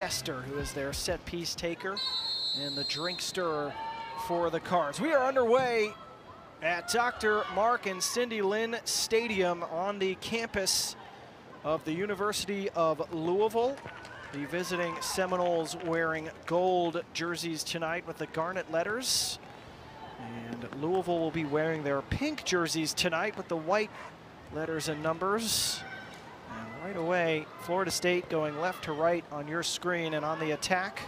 Esther, who is their set piece taker and the drink stirrer for the Cards. We are underway at Dr. Mark and Cindy Lynn Stadium on the campus of the University of Louisville. The visiting Seminoles wearing gold jerseys tonight with the garnet letters. And Louisville will be wearing their pink jerseys tonight with the white letters and numbers. Right away, Florida State going left to right on your screen and on the attack.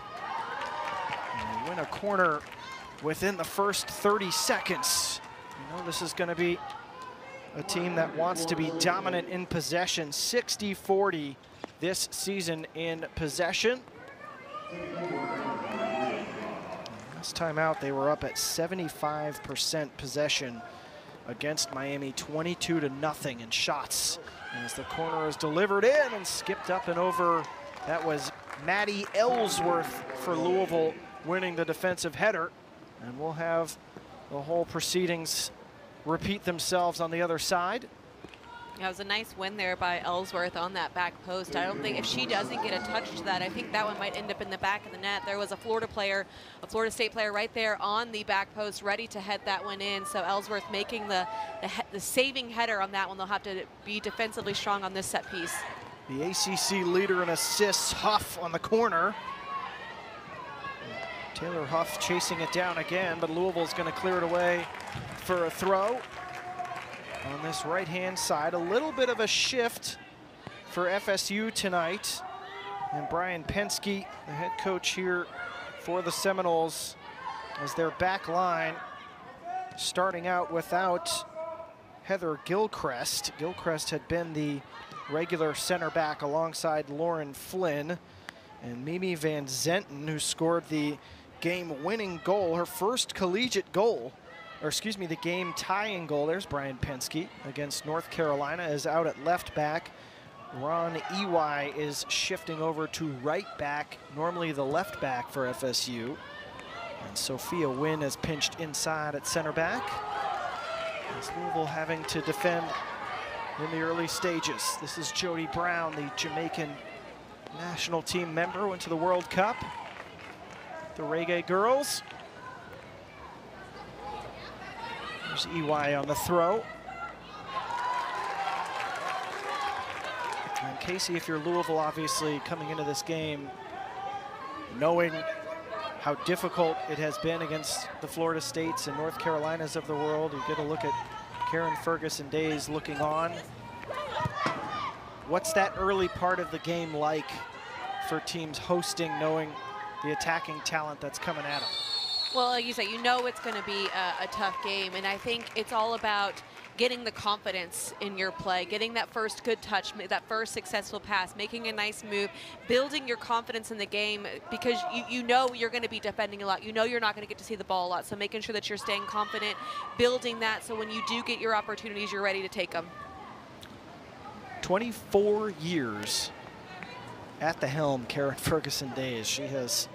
And win a corner within the first 30 seconds. You know this is going to be a team that wants to be dominant in possession. 60-40 this season in possession. Last time out, they were up at 75% possession against Miami, 22 to nothing in shots. As the corner is delivered in and skipped up and over, that was Maddie Ellsworth for Louisville winning the defensive header. And we'll have the whole proceedings repeat themselves on the other side. It was a nice win there by Ellsworth on that back post. I don't think if she doesn't get a touch to that, I think that one might end up in the back of the net. There was a Florida player, a Florida State player right there on the back post ready to head that one in. So Ellsworth making the, the, the saving header on that one. They'll have to be defensively strong on this set piece. The ACC leader in assists, Huff on the corner. Taylor Huff chasing it down again, but Louisville's going to clear it away for a throw on this right-hand side. A little bit of a shift for FSU tonight. And Brian Pensky, the head coach here for the Seminoles, as their back line starting out without Heather Gilchrist. Gilchrist had been the regular center back alongside Lauren Flynn. And Mimi Van Zanten, who scored the game-winning goal, her first collegiate goal or excuse me, the game tying goal. There's Brian Pensky against North Carolina is out at left back. Ron Ey is shifting over to right back, normally the left back for FSU. And Sophia Wynn is pinched inside at center back. As Louisville having to defend in the early stages. This is Jody Brown, the Jamaican national team member, went to the World Cup. The Reggae Girls There's Ey on the throw. And Casey, if you're Louisville, obviously coming into this game, knowing how difficult it has been against the Florida States and North Carolinas of the world, you get a look at Karen Ferguson-Dayes looking on. What's that early part of the game like for teams hosting, knowing the attacking talent that's coming at them? Well, like you said, you know it's going to be a, a, tough game, and I think it's all about getting the confidence in your play, getting that first good touch, that first successful pass, making a nice move, building your confidence in the game because you, you know you're going to be defending a lot. You know you're not going to get to see the ball a lot, so making sure that you're staying confident, building that so when you do get your opportunities, you're ready to take them. 24 years at the helm, Karen Ferguson-Dayes. She has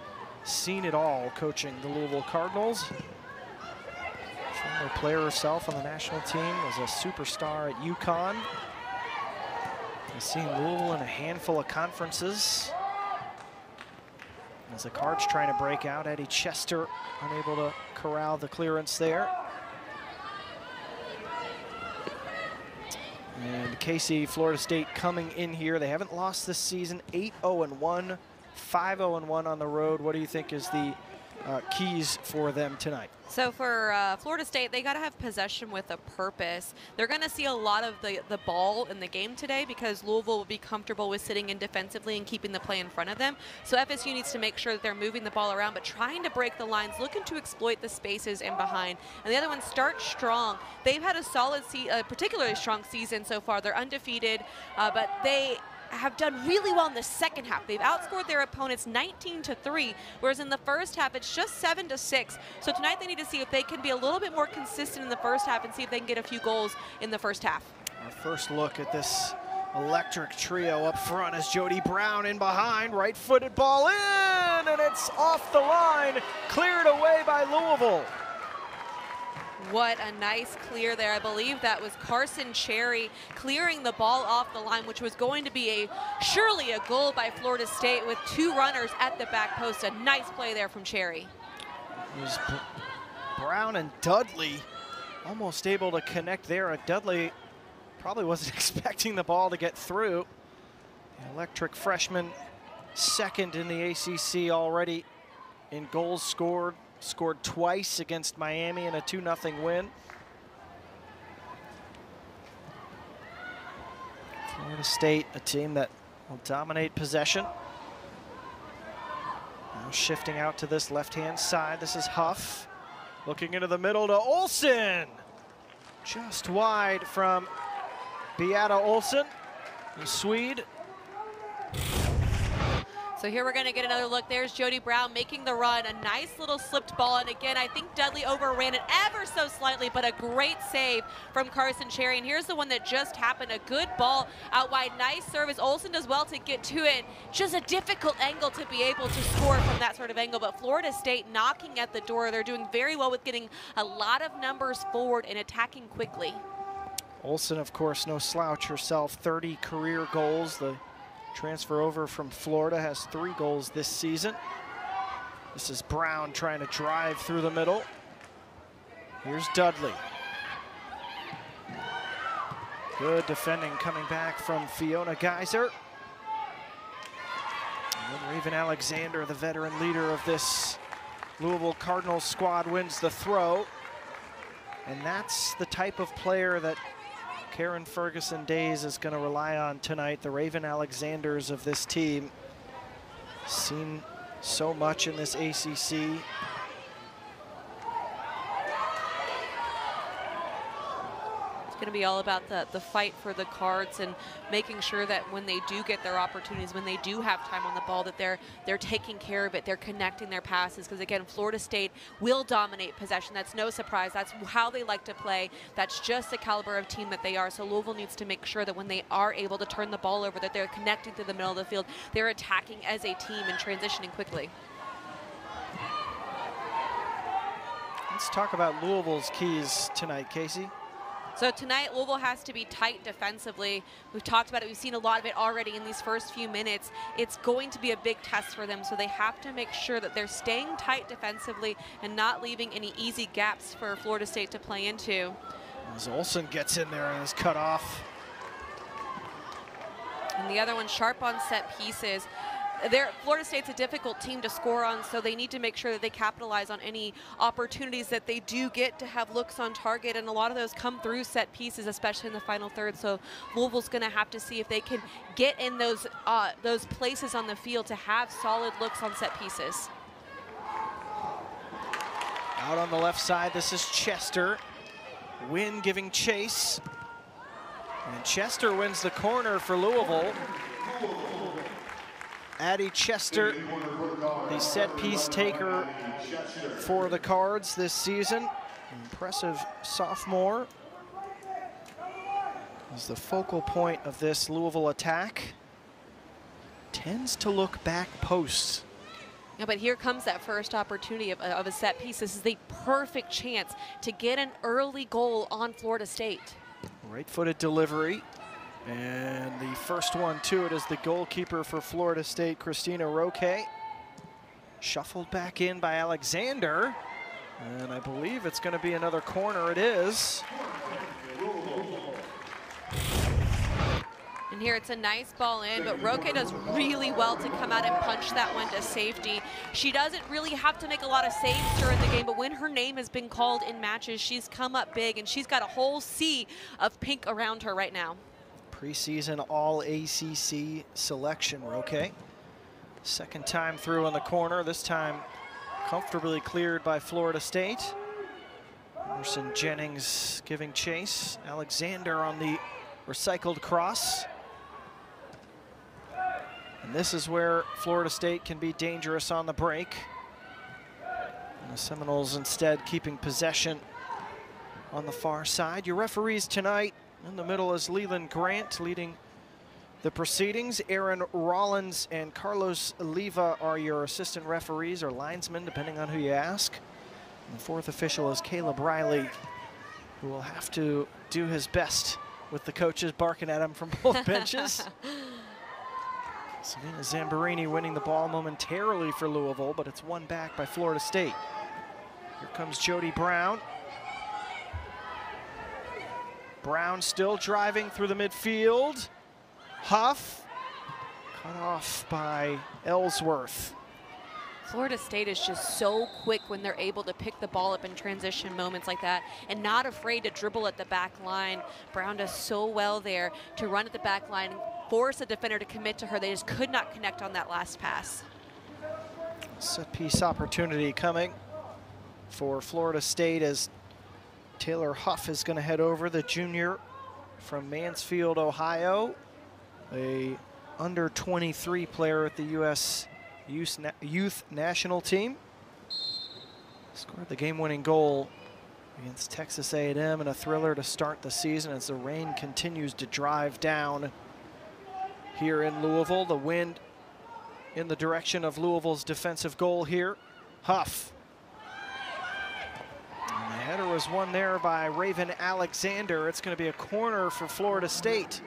seen it all coaching the Louisville Cardinals. Former player herself on the national team, was a superstar at UConn. Has seen Louisville in a handful of conferences. As the Cards trying to break out, Addie Chester unable to corral the clearance there. And Casey, Florida State coming in here. They haven't lost this season, 8-0-1 5-0-1 on the road. What do you think is the uh, keys for them tonight? So for uh, Florida State, they got to have possession with a purpose. They're going to see a lot of the, the ball in the game today because Louisville will be comfortable with sitting in defensively and keeping the play in front of them. So FSU needs to make sure that they're moving the ball around, but trying to break the lines, looking to exploit the spaces in behind. And the other one, start strong. They've had a solid, a particularly strong season so far. They're undefeated, uh, but they have done really well in the second half. They've outscored their opponents 19 to 3, whereas in the first half it's just 7 to 6. So tonight they need to see if they can be a little bit more consistent in the first half and see if they can get a few goals in the first half. Our first look at this electric trio up front as Jody Brown in behind, right-footed ball in, and it's off the line, cleared away by Louisville. What a nice clear there. I believe that was Carson Cherry clearing the ball off the line, which was going to be a surely a goal by Florida State with two runners at the back post. A nice play there from Cherry. It was Brown and Dudley almost able to connect there. Uh, Dudley probably wasn't expecting the ball to get through. The electric freshman second in the ACC already in goals scored scored twice against Miami in a 2-0 win. Florida State, a team that will dominate possession. Now shifting out to this left-hand side. This is Huff. Looking into the middle to Olsson. Just wide from Beata Olsson, the Swede. So here we're going to get another look. There's Jody Brown making the run. A nice little slipped ball. And again, I think Dudley overran it ever so slightly, but a great save from Carson Cherry. And here's the one that just happened. A good ball out wide. Nice service. Olsson does well to get to it. Just a difficult angle to be able to score from that sort of angle. But Florida State knocking at the door. They're doing very well with getting a lot of numbers forward and attacking quickly. Olsson, of course, no slouch herself. 30 career goals. The Transfer over from Florida, has three goals this season. This is Brown trying to drive through the middle. Here's Dudley. Good defending coming back from Fiona Geiser. And Raven Alexander, the veteran leader of this Louisville Cardinals squad, wins the throw. And that's the type of player that Karen Ferguson-Dayes is going to rely on tonight. The Raven Alexanders of this team. Seen so much in this ACC. It's going to be all about the, the fight for the cards and making sure that when they do get their opportunities, when they do have time on the ball, that they're they're taking care of it. They're connecting their passes because again, Florida State will dominate possession. That's no surprise. That's how they like to play. That's just the caliber of team that they are. So Louisville needs to make sure that when they are able to turn the ball over, that they're connecting to the middle of the field. They're attacking as a team and transitioning quickly. Let's talk about Louisville's keys tonight, Casey. So tonight, Louisville has to be tight defensively. We've talked about it. We've seen a lot of it already in these first few minutes. It's going to be a big test for them, so they have to make sure that they're staying tight defensively and not leaving any easy gaps for Florida State to play into. As Olsson gets in there and is cut off. And the other one sharp on set pieces they're, Florida State's a difficult team to score on, so they need to make sure that they capitalize on any opportunities that they do get to have looks on target, and a lot of those come through set pieces, especially in the final third. So Louisville's going to have to see if they can get in those uh, those places on the field to have solid looks on set pieces. Out on the left side, this is Chester. Wynn giving chase. And Chester wins the corner for Louisville. Addie Chester, the set piece taker for the Cards this season. Impressive sophomore. Is the focal point of this Louisville attack. Tends to look back posts. Yeah, but here comes that first opportunity of, of a set piece. This is the perfect chance to get an early goal on Florida State. Right-footed delivery. And the first one to it is the goalkeeper for Florida State, Cristina Roque. Shuffled back in by Alexander. And I believe it's going to be another corner. It is. And here it's a nice ball in, but Roque does really well to come out and punch that one to safety. She doesn't really have to make a lot of saves during the game, but when her name has been called in matches, she's come up big, and she's got a whole sea of pink around her right now preseason all ACC selection, okay? Second time through in the corner, this time comfortably cleared by Florida State. Emerson Jennings giving chase. Alexander on the recycled cross. And this is where Florida State can be dangerous on the break. And the Seminoles instead keeping possession on the far side. Your referees tonight, in the middle is Leland Grant leading the proceedings. Aaron Rollins and Carlos Oliva are your assistant referees or linesmen, depending on who you ask. And the fourth official is Caleb Riley who will have to do his best with the coaches barking at him from both benches. Savannah Zamborini winning the ball momentarily for Louisville, but it's won back by Florida State. Here comes Jody Brown. Brown still driving through the midfield. Huff cut off by Ellsworth. Florida State is just so quick when they're able to pick the ball up in transition moments like that and not afraid to dribble at the back line. Brown does so well there to run at the back line, force a defender to commit to her. They just could not connect on that last pass. Set piece opportunity coming for Florida State as Taylor Huff is going to head over, the junior from Mansfield, Ohio, a under 23 player at the U.S. Youth youth National Team. Scored the game-winning goal against Texas A&M in a thriller to start the season as the rain continues to drive down here in Louisville. The wind in the direction of Louisville's defensive goal here. Huff. Header was won there by Raven Alexander. It's going to be a corner for Florida State.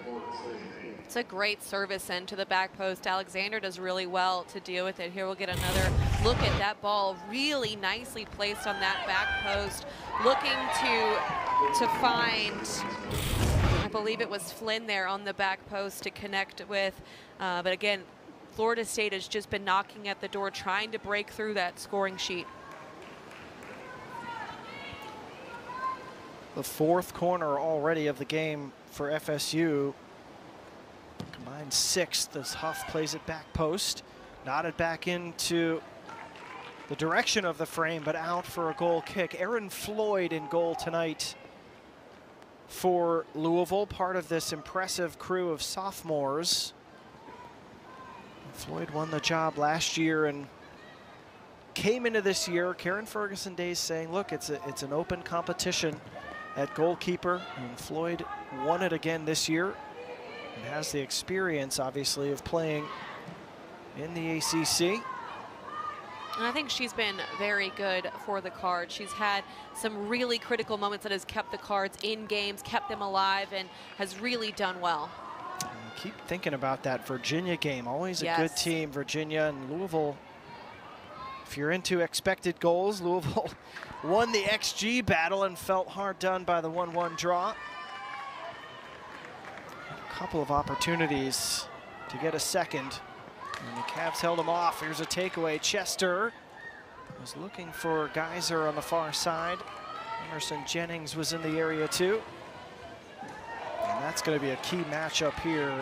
It's a great service into the back post. Alexander does really well to deal with it. Here we'll get another look at that ball. Really nicely placed on that back post. Looking to, to find, I believe it was Flynn there on the back post to connect with. Uh, but again, Florida State has just been knocking at the door, trying to break through that scoring sheet. The fourth corner already of the game for FSU. Combined sixth as Huff plays it back post. Nodded back into the direction of the frame, but out for a goal kick. Aaron Floyd in goal tonight for Louisville, part of this impressive crew of sophomores. Floyd won the job last year and came into this year, Karen Ferguson-Dayes saying, look, it's, a, it's an open competition at goalkeeper, and Floyd won it again this year and has the experience, obviously, of playing in the ACC. And I think she's been very good for the Cards. She's had some really critical moments that has kept the Cards in games, kept them alive, and has really done well. And keep thinking about that Virginia game. Always a good team, Virginia and Louisville. If you're into expected goals, Louisville won the XG battle and felt hard done by the 1-1 draw A couple of opportunities to get a second. And the Cavs held him off. Here's a takeaway. Chester was looking for Geiser on the far side. Emerson Jennings was in the area too. And that's going to be a key matchup here.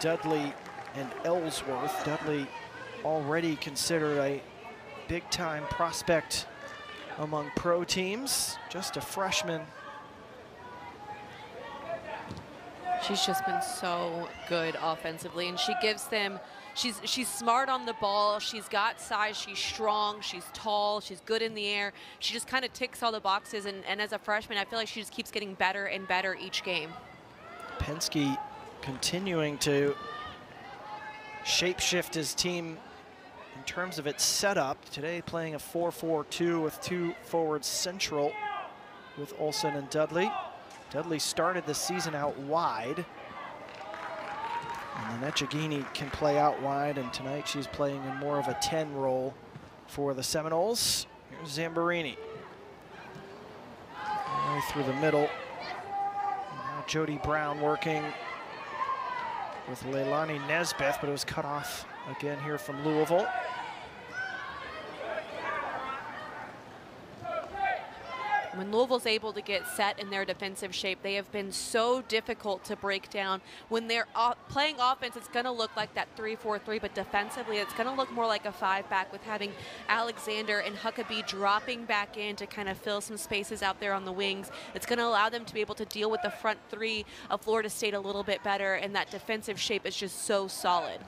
Dudley and Ellsworth. Dudley already considered a big-time prospect among pro teams. Just a freshman She's just been so good offensively, and she gives them. She's she's smart on the ball. She's got size. She's strong. She's tall. She's good in the air. She just kind of ticks all the boxes. And, and as a freshman, I feel like she just keeps getting better and better each game. Pensky continuing to shapeshift his team terms of its setup. Today playing a 4-4-2 with two forwards central with Olsson and Dudley. Dudley started the season out wide. And then can play out wide, and tonight she's playing in more of a 10 role for the Seminoles. Here's Zamborini. Through the middle. now Jody Brown working with Leilani Nesbeth, but it was cut off again here from Louisville. When Louisville's able to get set in their defensive shape, they have been so difficult to break down. When they're playing offense, it's going to look like that 3-4-3, but defensively, it's going to look more like a five-back with having Alexander and Huckabee dropping back in to kind of fill some spaces out there on the wings. It's going to allow them to be able to deal with the front three of Florida State a little bit better, and that defensive shape is just so solid.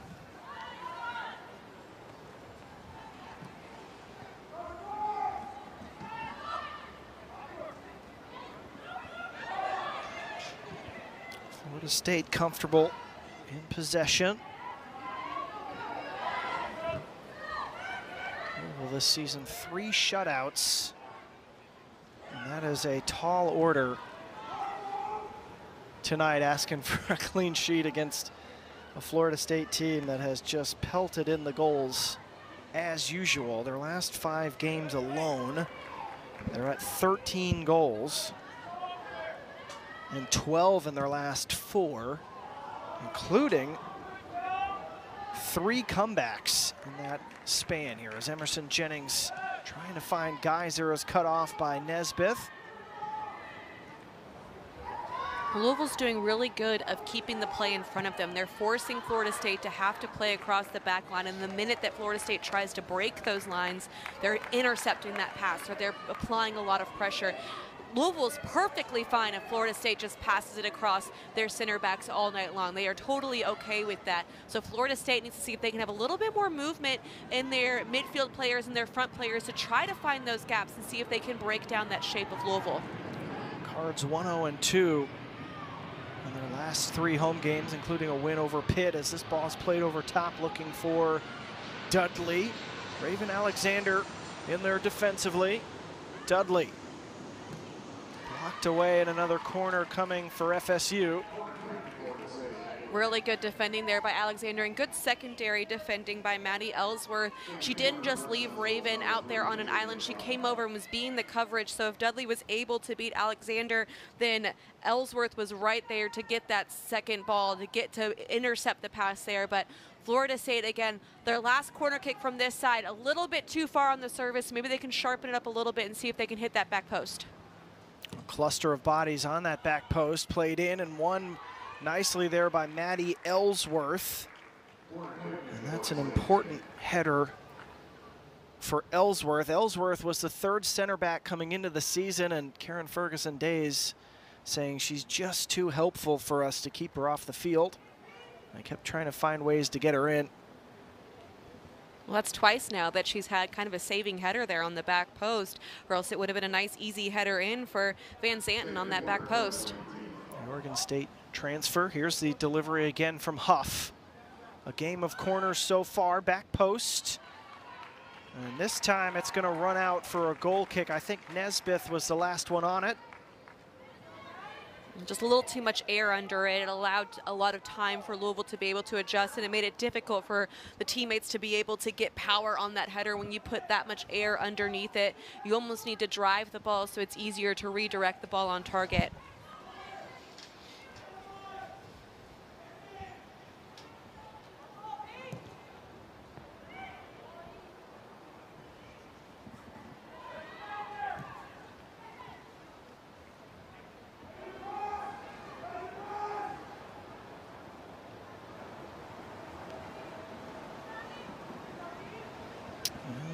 Florida State comfortable in possession. Well, this season, three shutouts. And that is a tall order tonight, asking for a clean sheet against a Florida State team that has just pelted in the goals as usual. Their last five games alone, they're at 13 goals and 12 in their last four, including three comebacks in that span here as Emerson Jennings trying to find Geiser is cut off by Nesbeth. Louisville's doing really good of keeping the play in front of them. They're forcing Florida State to have to play across the back line, and the minute that Florida State tries to break those lines, they're intercepting that pass, or they're applying a lot of pressure. Louisville's perfectly fine if Florida State just passes it across their center backs all night long. They are totally okay with that. So Florida State needs to see if they can have a little bit more movement in their midfield players and their front players to try to find those gaps and see if they can break down that shape of Louisville. Cards 1-0 and 2 in their last three home games, including a win over Pitt as this ball is played over top looking for Dudley. Raven Alexander in there defensively. Dudley blocked away in another corner coming for FSU. Really good defending there by Alexander and good secondary defending by Maddie Ellsworth. She didn't just leave Raven out there on an island. She came over and was being the coverage. So if Dudley was able to beat Alexander, then Ellsworth was right there to get that second ball, to get to intercept the pass there. But Florida State, again, their last corner kick from this side, a little bit too far on the service. Maybe they can sharpen it up a little bit and see if they can hit that back post. Cluster of bodies on that back post, played in and won nicely there by Maddie Ellsworth. And that's an important header for Ellsworth. Ellsworth was the third center back coming into the season, and Karen Ferguson-Dayes saying she's just too helpful for us to keep her off the field. I kept trying to find ways to get her in. Well, that's twice now that she's had kind of a saving header there on the back post, or else it would have been a nice, easy header in for Van Zanten on that back post. Oregon State transfer. Here's the delivery again from Huff. A game of corners so far, back post. And this time it's going to run out for a goal kick. I think Nesbeth was the last one on it. Just a little too much air under it. It allowed a lot of time for Louisville to be able to adjust, and it made it difficult for the teammates to be able to get power on that header when you put that much air underneath it. You almost need to drive the ball so it's easier to redirect the ball on target.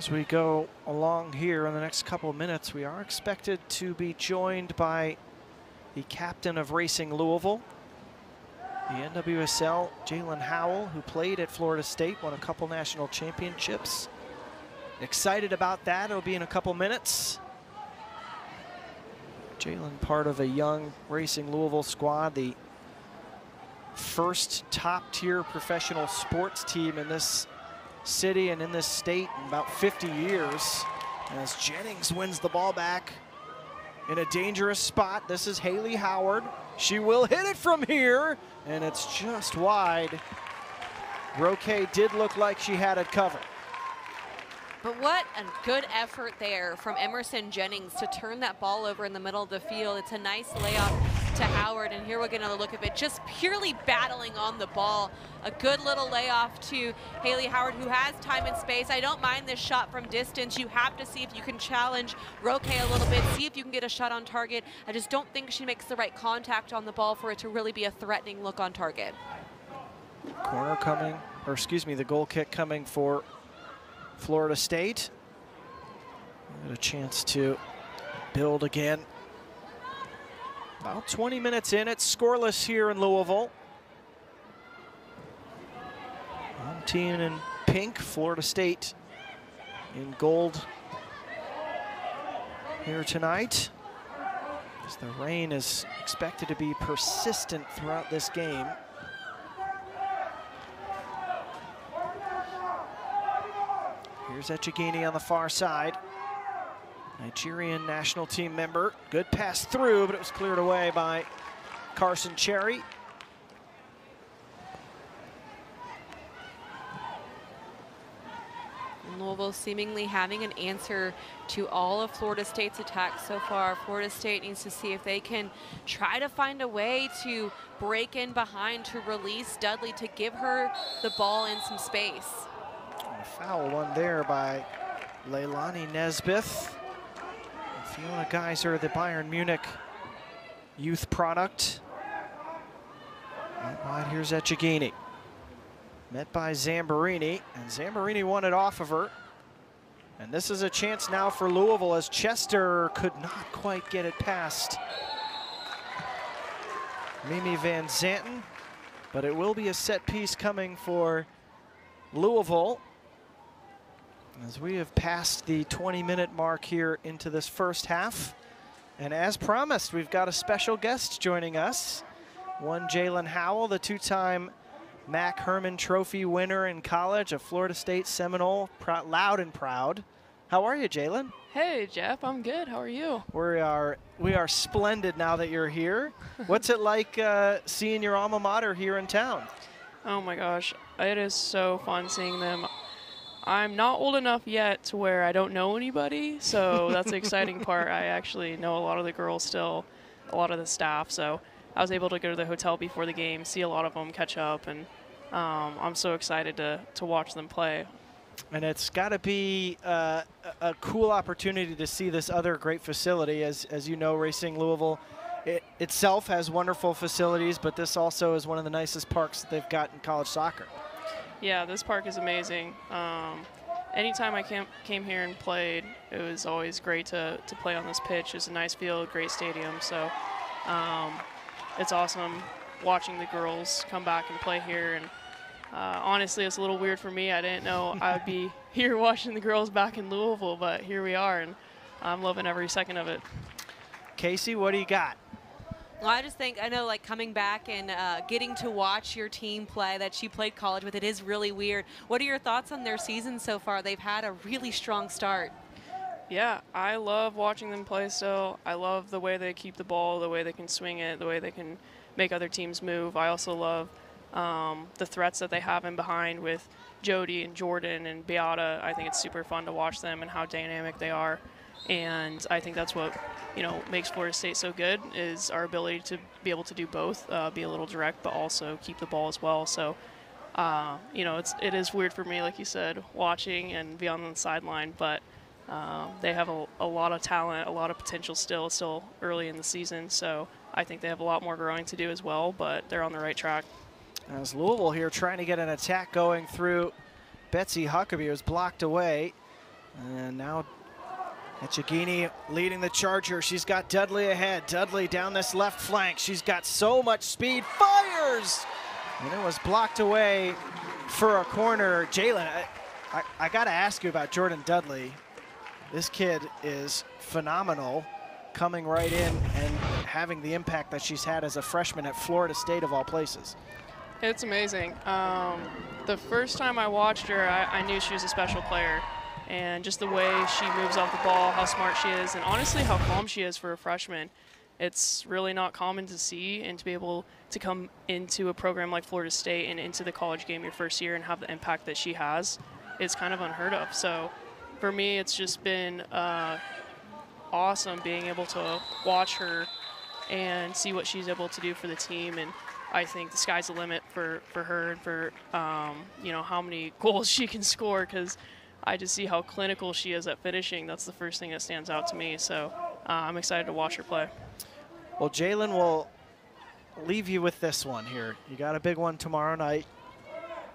As we go along here in the next couple of minutes, we are expected to be joined by the captain of Racing Louisville, the NWSL, Jaelin Howell, who played at Florida State, won a couple national championships. Excited about that. It'll be in a couple minutes. Jaelin, part of a young Racing Louisville squad, the first top tier professional sports team in this city and in this state in about 50 years. As Jennings wins the ball back in a dangerous spot. This is Haley Howard. She will hit it from here, and it's just wide. Roque did look like she had it covered. But what a good effort there from Emerson Jennings to turn that ball over in the middle of the field. It's a nice layoff to Howard, and here we're getting a look of it, just purely battling on the ball. A good little layoff to Haley Howard, who has time and space. I don't mind this shot from distance. You have to see if you can challenge Roque a little bit, see if you can get a shot on target. I just don't think she makes the right contact on the ball for it to really be a threatening look on target. Corner coming, or excuse me, the goal kick coming for Florida State. Got a chance to build again. About 20 minutes in, it's scoreless here in Louisville. Home team in pink, Florida State in gold here tonight. As the rain is expected to be persistent throughout this game. Here's Echegini on the far side. Nigerian national team member. Good pass through, but it was cleared away by Carson Cherry. Louisville seemingly having an answer to all of Florida State's attacks so far. Florida State needs to see if they can try to find a way to break in behind to release Dudley to give her the ball in some space. A foul won there by Leilani Nesbeth. Fiona Geiser, the Bayern Munich youth product. Here's Echegini. Met by Zamborini, and Zamborini won it off of her. And this is a chance now for Louisville as Chester could not quite get it past Mimi Van Zanten. But it will be a set piece coming for Louisville as we have passed the 20 minute mark here into this first half. And as promised, we've got a special guest joining us. One Jaelin Howell, the two-time Mac Hermann Trophy winner in college, a Florida State Seminole, loud and proud. How are you, Jaelin? Hey, Jeff. I'm good. How are you? We are we are splendid now that you're here. What's it like uh, seeing your alma mater here in town? Oh my gosh, it is so fun seeing them. I'm not old enough yet to where I don't know anybody, so that's the exciting part. I actually know a lot of the girls still, a lot of the staff, so I was able to go to the hotel before the game, see a lot of them, catch up, and um, I'm so excited to, to watch them play. And it's got to be uh, a cool opportunity to see this other great facility. As, as you know, Racing Louisville it itself has wonderful facilities, but this also is one of the nicest parks that they've got in college soccer. Yeah, this park is amazing. Um, anytime I came, came here and played, it was always great to, to play on this pitch. It's a nice field, great stadium. So um, it's awesome watching the girls come back and play here. And uh, honestly, it's a little weird for me. I didn't know I would be here watching the girls back in Louisville, but here we are, and I'm loving every second of it. Casey, what do you got? Well, I just think I know, like coming back and uh, getting to watch your team play that you played college with, it is really weird. What are your thoughts on their season so far? They've had a really strong start. Yeah, I love watching them play still. I love the way they keep the ball, the way they can swing it, the way they can make other teams move. I also love um, the threats that they have in behind with Jody and Jordan and Beata. I think it's super fun to watch them and how dynamic they are. And I think that's what you know makes Florida State so good is our ability to be able to do both, uh, be a little direct, but also keep the ball as well. So, uh, you know, it's it is weird for me, like you said, watching and be on the sideline, but um, they have a, a, lot of talent, a lot of potential still. Still early in the season, so I think they have a lot more growing to do as well, but they're on the right track. As Louisville here trying to get an attack going through Betsy Huckabee was blocked away. And now Echegini leading the charger. She's got Dudley ahead. Dudley down this left flank. She's got so much speed. Fires! And it was blocked away for a corner. Jaelin, I, I, I got to ask you about Jordan Dudley. This kid is phenomenal coming right in and having the impact that she's had as a freshman at Florida State of all places. It's amazing. Um, the first time I watched her, I, I, knew she was a special player. And just the way she moves off the ball, how smart she is, and honestly how calm she is for a freshman. It's really not common to see and to be able to come into a program like Florida State and into the college game your first year and have the impact that she has. It's kind of unheard of. So for me, it's just been uh, awesome being able to watch her and see what she's able to do for the team. And I think the sky's the limit for, for her and for um, you know how many goals she can score because I just see how clinical she is at finishing. That's the first thing that stands out to me. So uh, I'm excited to watch her play. Well, Jaelin will leave you with this one here. You got a big one tomorrow night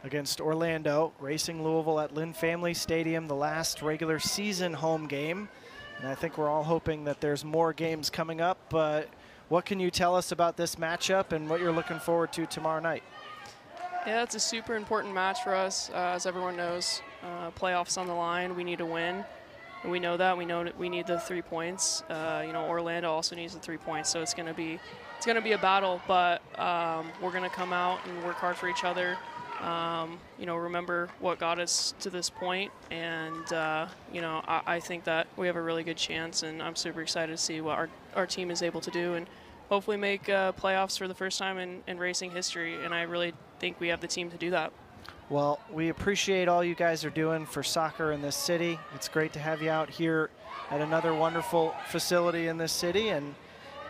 against Orlando, racing Louisville at Lynn Family Stadium, the last regular season home game. And I think we're all hoping that there's more games coming up. But what can you tell us about this matchup and what you're looking forward to tomorrow night? Yeah, it's a super important match for us. Uh, as everyone knows, uh, playoffs on the line. We need to win. And we know that. We know that we need the three points. Uh, you know, Orlando also needs the three points. So it's going to be it's going to be a battle, but um, we're going to come out and work hard for each other um, you know, remember what got us to this point, and uh, you know, I, I, think that we have a really good chance, and I'm super excited to see what our, our team is able to do, and hopefully make uh, playoffs for the first time in, in racing history, and I really think we have the team to do that. Well, we appreciate all you guys are doing for soccer in this city. It's great to have you out here at another wonderful facility in this city, and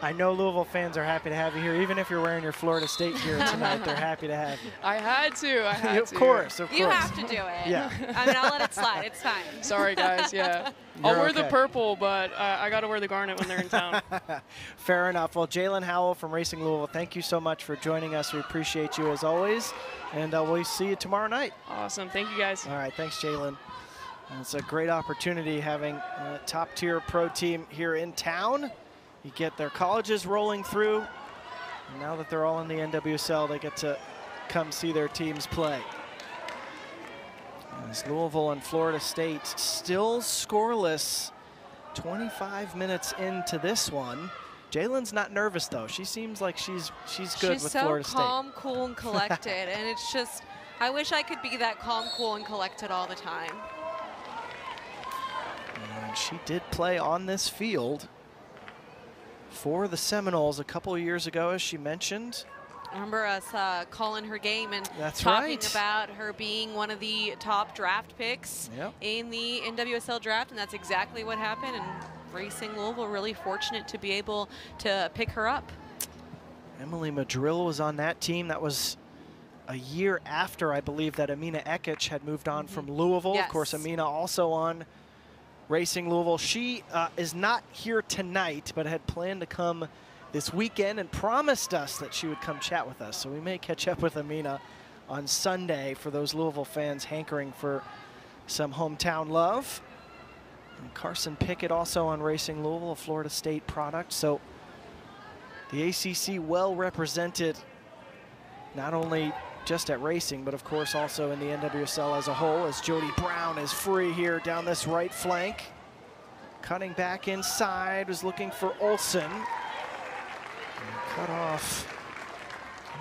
I know Louisville fans are happy to have you here. Even if you're wearing your Florida State gear tonight, they're happy to have you. I had to. I had of to. Of course, of course. You have to do it. Yeah. I mean, I'll let it slide. It's fine. Sorry, guys. Yeah. I'll wear okay. the purple, but uh, I got to wear the garnet when they're in town. Fair enough. Well, Jaelin Howell from Racing Louisville, thank you so much for joining us. We appreciate you as always, and uh, we'll see you tomorrow night. Awesome. Thank you, guys. All right. Thanks, Jaelin. It's a great opportunity having a top-tier pro team here in town. You get their colleges rolling through. And now that they're all in the NWSL, they get to come see their teams play. As Louisville and Florida State still scoreless 25 minutes into this one. Jaelin's not nervous though. She seems like she's she's good she's with so Florida State. She's so calm, cool, and collected, and it's just I wish I could be that calm, cool, and collected all the time. And she did play on this field for the Seminoles a couple of years ago, as she mentioned. remember us uh, calling her game and That's talking right. about her being one of the top draft picks yep. in the NWSL draft, and that's exactly what happened. And Racing Louisville really fortunate to be able to pick her up. Emily Madril was on that team. That was a year after, I believe, that Emina Ekic had moved on mm -hmm. from Louisville. Yes. Of course, Emina also on Racing Louisville. She uh, is not here tonight, but had planned to come this weekend and promised us that she would come chat with us. So we may catch up with Emina on Sunday for those Louisville fans hankering for some hometown love. And Carson Pickett also on Racing Louisville, a Florida State product. So the ACC well represented not only just at racing, but of course also in the NWSL as a whole as Jody Brown is free here down this right flank. Cutting back inside, was looking for Olsson. cut off.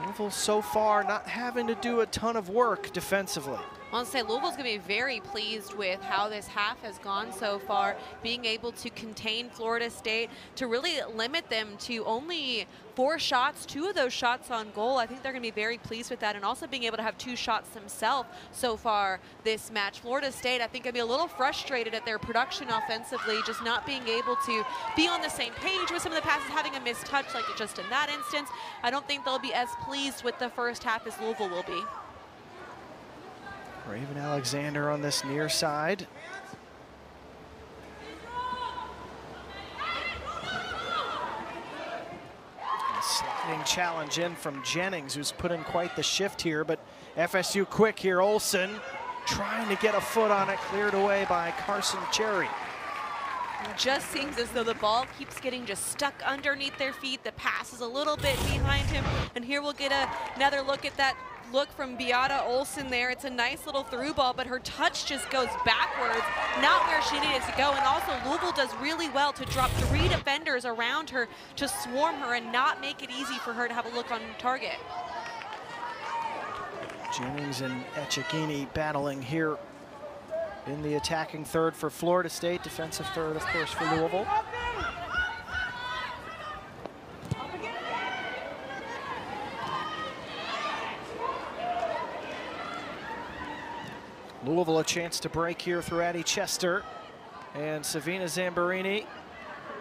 Louisville so far not having to do a ton of work defensively. Want to say Louisville's going to be very pleased with how this half has gone so far, being able to contain Florida State, to really limit them to only four shots, two of those shots on goal. I think they're going to be very pleased with that, and also being able to have two shots themselves so far this match. Florida State, I think, going to be a little frustrated at their production offensively, just not being able to be on the same page with some of the passes, having a missed touch like just in that instance. I don't think they'll be as pleased with the first half as Louisville will be. Raven Alexander on this near side. sliding challenge in from Jennings, who's put in quite the shift here, but FSU quick here. Olsson trying to get a foot on it, cleared away by Carson Cherry. Just seems as though the ball keeps getting just stuck underneath their feet. The pass is a little bit behind him. And here we'll get a, another look at that look from Beata Olsson there. It's a nice little through ball, but her touch just goes backwards, not where she needed to go. And also Louisville does really well to drop three defenders around her to swarm her and not make it easy for her to have a look on target. Jennings and Echegini battling here in the attacking third for Florida State, defensive third, of course, for Louisville. Louisville a chance to break here through Addie Chester. And Savina Zambarini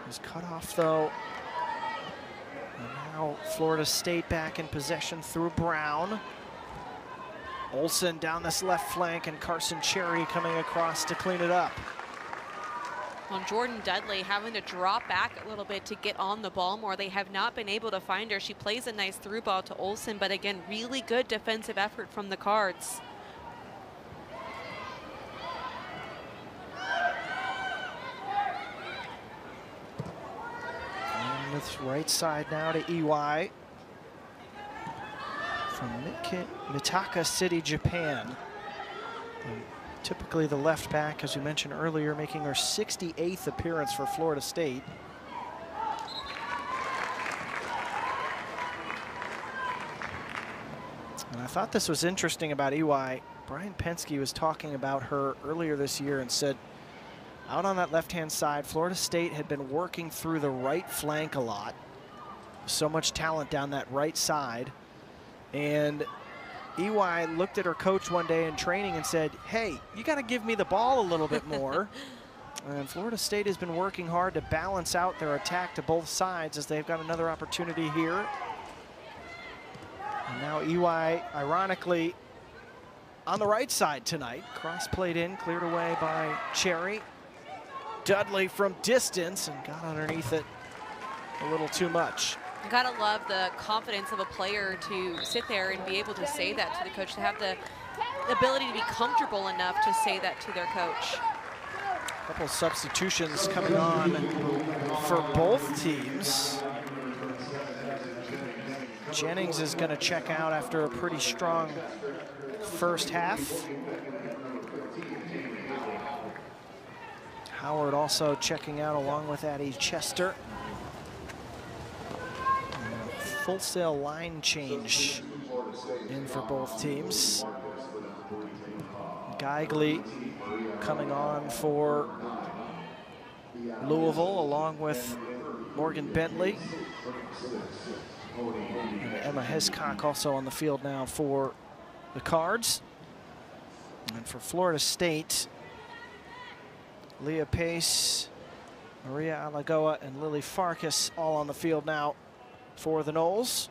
is cut off though. And now Florida State back in possession through Brown. Olsson down this left flank and Carson Cherry coming across to clean it up. On Jordan Dudley having to drop back a little bit to get on the ball more. They have not been able to find her. She plays a nice through ball to Olsson, but again, really good defensive effort from the Cards. This right side now to EY from Mitaka City, Japan. And typically the left back, as we mentioned earlier, making her 68th appearance for Florida State. And I thought this was interesting about EY. Brian Pensky was talking about her earlier this year and said, out on that left-hand side, Florida State had been working through the right flank a lot. So much talent down that right side. And EY looked at her coach one day in training and said, hey, you got to give me the ball a little bit more. and Florida State has been working hard to balance out their attack to both sides as they've got another opportunity here. And now EY, ironically, on the right side tonight. Cross played in, cleared away by Cherry. Dudley from distance and got underneath it a little too much. You gotta love the confidence of a player to sit there and be able to say that to the coach, to have the ability to be comfortable enough to say that to their coach. A couple substitutions coming on for both teams. Jennings is going to check out after a pretty strong first half. Howard also checking out along with Addie Chester. Full sail line change in for both teams. Geigley coming on for Louisville along with Morgan Bentley. And Emma Hiscock also on the field now for the Cards. And for Florida State, Leah Pace, Maria Alagoa, and Lily Farkas all on the field now for the Noles.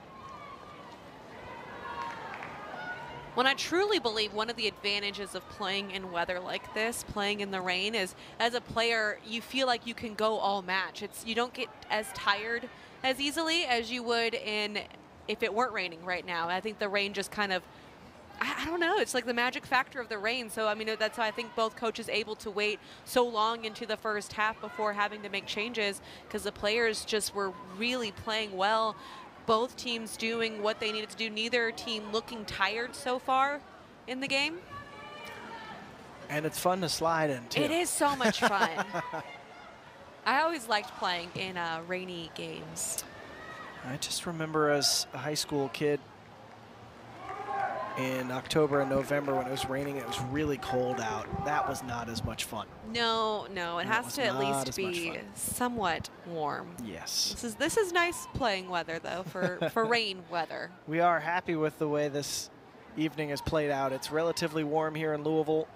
When I truly believe one of the advantages of playing in weather like this, playing in the rain, is as a player, you feel like you can go all match. It's You don't get as tired as easily as you would in if it weren't raining right now. I think the rain just kind of I, I, don't know. It's like the magic factor of the rain. So, I mean, that's why I think both coaches able to wait so long into the first half before having to make changes because the players just were really playing well. Both teams doing what they needed to do. Neither team looking tired so far in the game. And it's fun to slide into. It is so much fun. I always liked playing in uh, rainy games. I just remember as a high school kid in October and November when it was raining, it was really cold out. That was not as much fun. No, no, it has to at least be somewhat warm. Yes. This is this is nice playing weather though for for rain weather. We are happy with the way this evening has played out. It's relatively warm here in Louisville,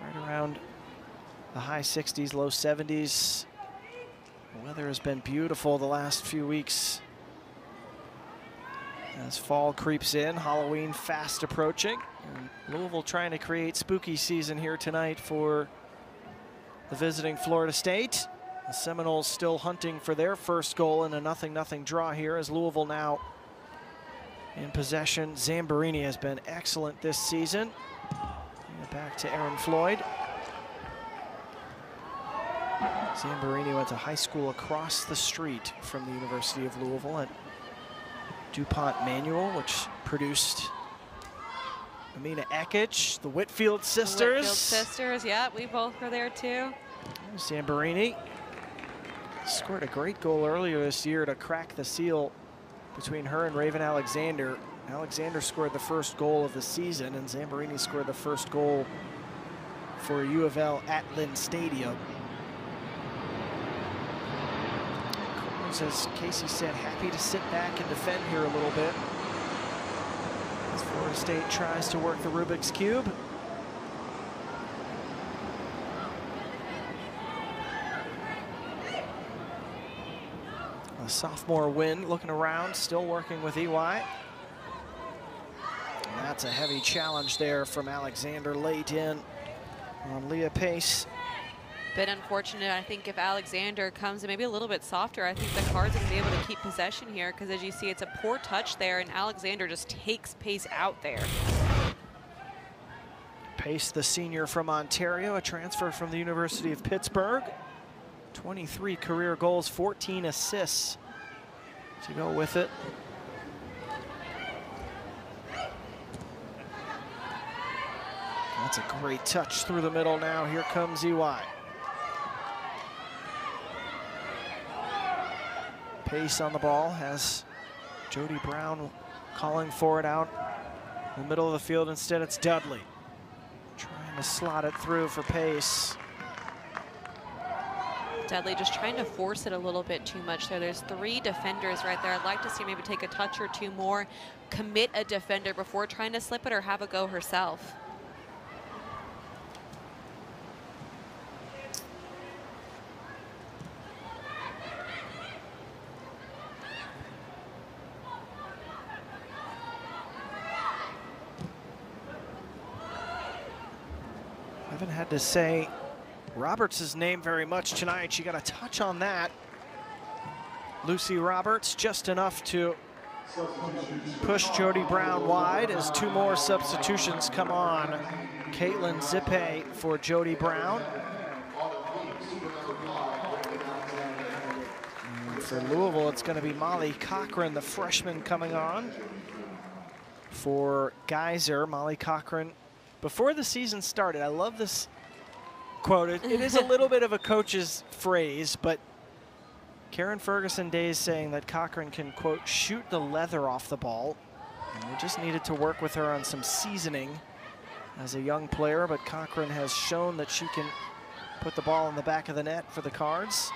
right around the high 60s, low 70s. The weather has been beautiful the last few weeks. As fall creeps in, Halloween fast approaching. And Louisville trying to create spooky season here tonight for the visiting Florida State. The Seminoles still hunting for their first goal in a nothing-nothing draw here as Louisville now in possession. Zamborini has been excellent this season. Back to Erin Floyd. Zamborini went to high school across the street from the University of Louisville at DuPont Manual, which produced Emina Ekic, the Whitfield sisters. The Whitfield sisters, yeah, we both were there too. Zamborini scored a great goal earlier this year to crack the seal between her and Raven Alexander. Alexander scored the first goal of the season, and Zamborini scored the first goal for U of L at Lynn Stadium. As Casey said, happy to sit back and defend here a little bit. As Florida State tries to work the Rubik's Cube. A sophomore win, looking around, still working with EY. And that's a heavy challenge there from Alexander late in on Leah Pace bit unfortunate. I think if Alexander comes in maybe a little bit softer, I think the Cards are going to be able to keep possession here because as you see, it's a poor touch there, and Alexander just takes Pace out there. Pace, the senior from Ontario, a transfer from the University of Pittsburgh. 23 career goals, 14 assists to go with it. That's a great touch through the middle now. Here comes EY. Pace on the ball has Jody Brown calling for it out In the middle of the field, instead it's Dudley. Trying to slot it through for pace. Dudley just trying to force it a little bit too much there. There's three defenders right there. I'd like to see maybe take a touch or two more, commit a defender before trying to slip it or have a go herself. To say Roberts' name very much tonight. She got a touch on that. Lucy Roberts just enough to push Jody Brown wide as two more substitutions come on. Caitlin Zippe for Jody Brown. And for Louisville, it's going to be Molly Cochran, the freshman, coming on. For Geiser, Molly Cochran, before the season started, I love this quote. It, it is a little bit of a coach's phrase, but Karen Ferguson-Dayes saying that Cochran can, quote, shoot the leather off the ball. And we just needed to work with her on some seasoning as a young player, but Cochran has shown that she can put the ball in the back of the net for the Cards.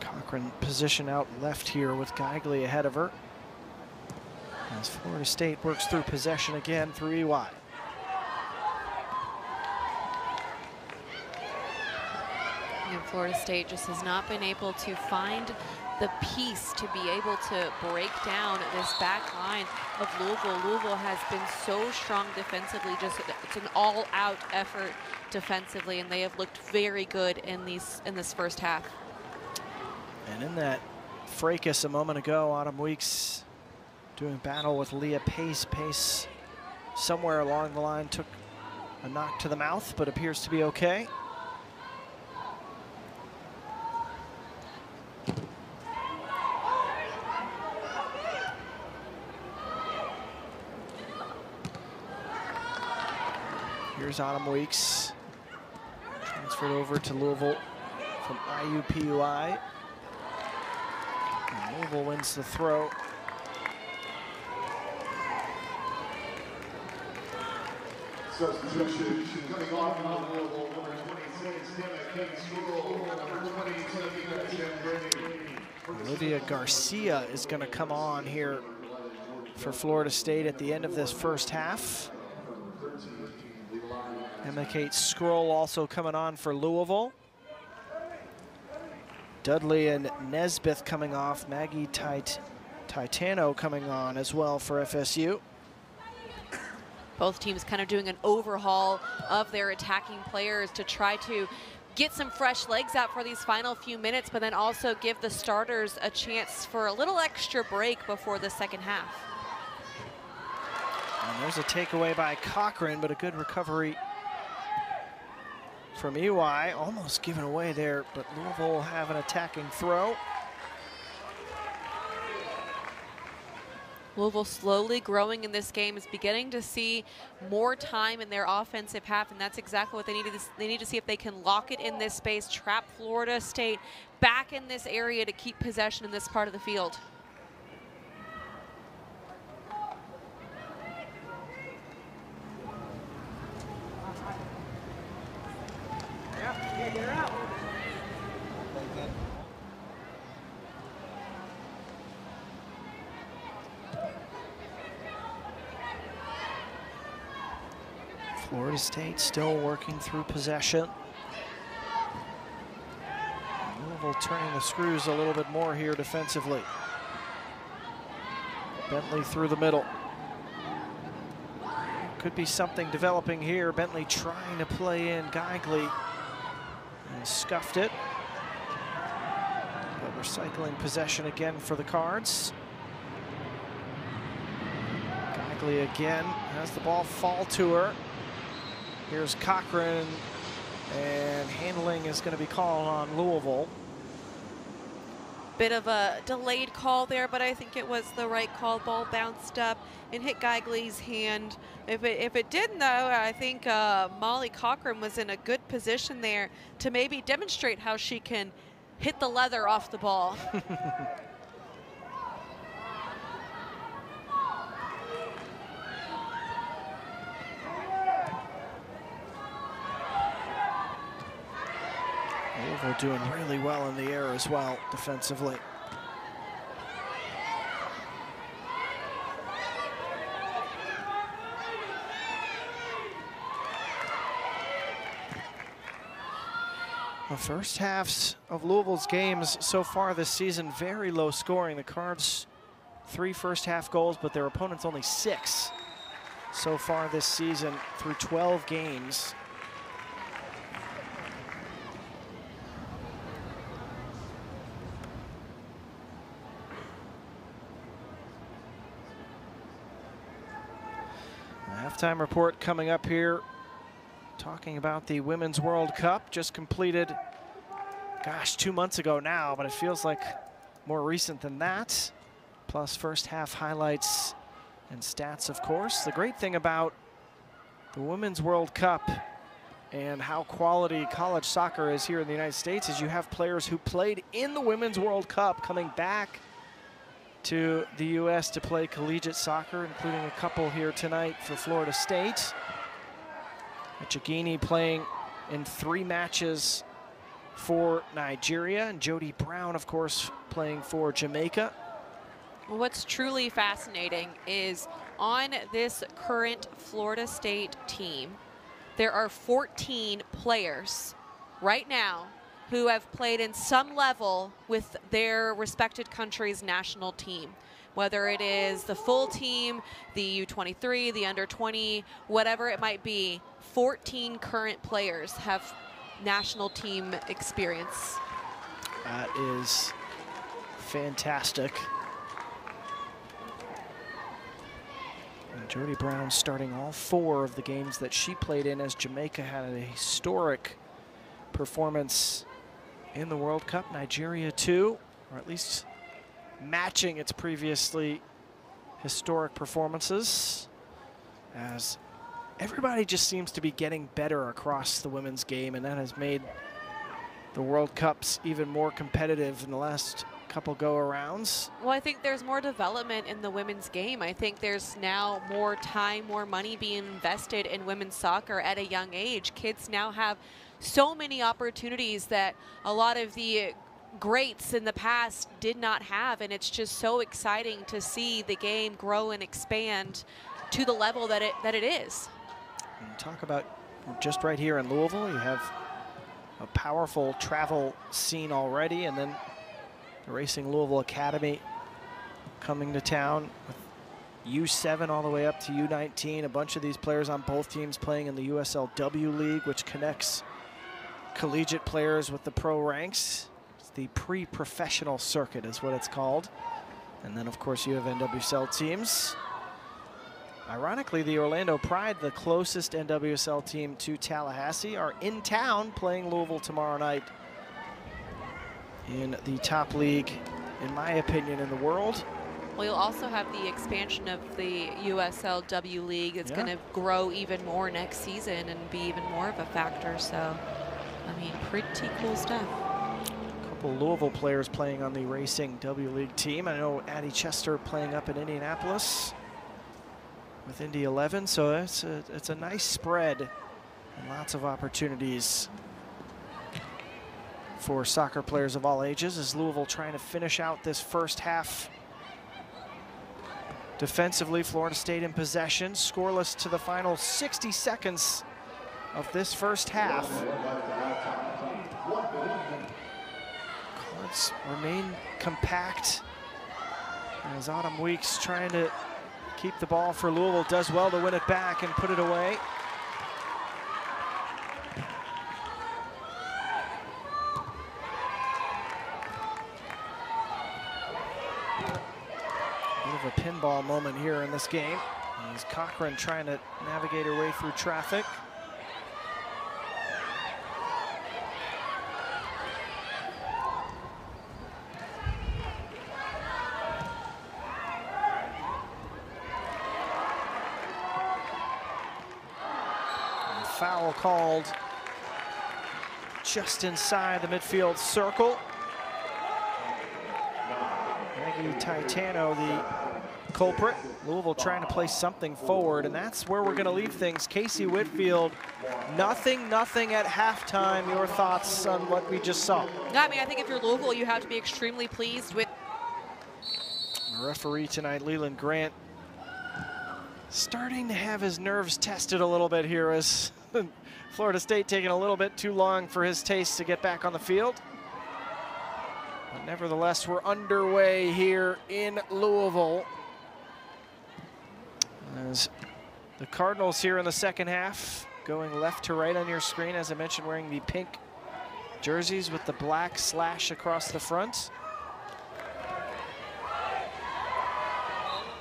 Cochran position out left here with Geigley ahead of her. As Florida State works through possession again through EY. And Florida State just has not been able to find the piece to be able to break down this back line of Louisville. Louisville has been so strong defensively, just it's an all-out effort defensively, and they have looked very good in these in this first half. And in that fracas a moment ago, Autumn Weeks doing battle with Leah Pace. Pace somewhere along the line took a knock to the mouth, but appears to be okay. Here's Autumn Weeks. Transferred over to Louisville from IUPUI. Louisville wins the throw. Substitution coming off of Louisville, number 26, Hannah King number 22, Jen Brady. Olivia Garcia is going to come on here for Florida State at the end of this first half. Emma Kate Scroll also coming on for Louisville. Dudley and Nesbeth coming off. Maggie Tit Titano coming on as well for FSU. Both teams kind of doing an overhaul of their attacking players to try to get some fresh legs out for these final few minutes, but then also give the starters a chance for a little extra break before the second half. And there's a takeaway by Cochran, but a good recovery from EY. Almost given away there, but Louisville will have an attacking throw. Louisville slowly growing in this game is beginning to see more time in their offensive half, and that's exactly what they need to they need to see if they can lock it in this space, trap Florida State back in this area to keep possession in this part of the field. Florida State still working through possession. Louisville turning the screws a little bit more here defensively. Bentley through the middle. Could be something developing here. Bentley trying to play in Geigley and scuffed it. But recycling possession again for the Cards. Geigley again has the ball fall to her. Here's Cochran, and handling is going to be called on Louisville. Bit of a delayed call there, but I think it was the right call. Ball bounced up and hit Geigley's hand. If it, if it didn't, though, I think uh, Molly Cochran was in a good position there to maybe demonstrate how she can hit the leather off the ball. Louisville doing really well in the air as well defensively. The first halves of Louisville's games so far this season, very low scoring. The Cards, three first half goals, but their opponents only six so far this season through 12 games. Halftime report coming up here talking about the Women's World Cup just completed, gosh, two months ago now, but it feels like more recent than that. Plus first half highlights and stats, of course. The great thing about the Women's World Cup and how quality college soccer is here in the United States is you have players who played in the Women's World Cup coming back to the U.S. to play collegiate soccer, including a couple here tonight for Florida State. Echegini playing in three matches for Nigeria, and Jody Brown, of course, playing for Jamaica. What's truly fascinating is on this current Florida State team, there are 14 players right now who have played in some level with their respected country's national team. Whether it is the full team, the U23, the under 20, whatever it might be, 14 current players have national team experience. That is fantastic. And Jody Brown starting all four of the games that she played in as Jamaica had a historic performance in the World Cup. Nigeria too, or at least matching its previously historic performances as everybody just seems to be getting better across the women's game and that has made the World Cups even more competitive in the last couple go-arounds. Well, I think there's more development in the women's game. I think there's now more time, more money being invested in women's soccer at a young age. Kids now have so many opportunities that a lot of the greats in the past did not have and it's just so exciting to see the game grow and expand to the level that it that it is. And talk about just right here in Louisville, you have a powerful travel scene already and then the Racing Louisville Academy coming to town with U7 all the way up to U19. A bunch of these players on both teams playing in the USLW League, which connects collegiate players with the pro ranks. It's the pre-professional circuit is what it's called. And then, of course, you have NWSL teams. Ironically, the Orlando Pride, the closest NWSL team to Tallahassee, are in town playing Louisville tomorrow night in the top league, in my opinion, in the world. Well, you'll also have the expansion of the USLW League. It's Yeah. going to grow even more next season and be even more of a factor. So, I mean, pretty cool stuff. A couple Louisville players playing on the Racing W League team. I know Addie Chester playing up in Indianapolis with Indy 11, so it's a, it's a nice spread and lots of opportunities for soccer players of all ages as Louisville trying to finish out this first half defensively. Florida State in possession, scoreless to the final 60 seconds of this first half. Cards remain compact as Autumn Weeks trying to keep the ball for Louisville does well to win it back and put it away. A pinball moment here in this game. As Cochran trying to navigate her way through traffic. foul called just inside the midfield circle. Maggie Titano, the culprit. Louisville trying to play something forward, and that's where we're going to leave things. Casey Whitfield, nothing, nothing at halftime. Your thoughts on what we just saw? I mean, I think if you're Louisville, you have to be extremely pleased with The referee tonight, Leland Grant, starting to have his nerves tested a little bit here as Florida State taking a little bit too long for his taste to get back on the field. But nevertheless, we're underway here in Louisville. As the Cardinals here in the second half, going left to right on your screen, as I mentioned, wearing the pink jerseys with the black slash across the front.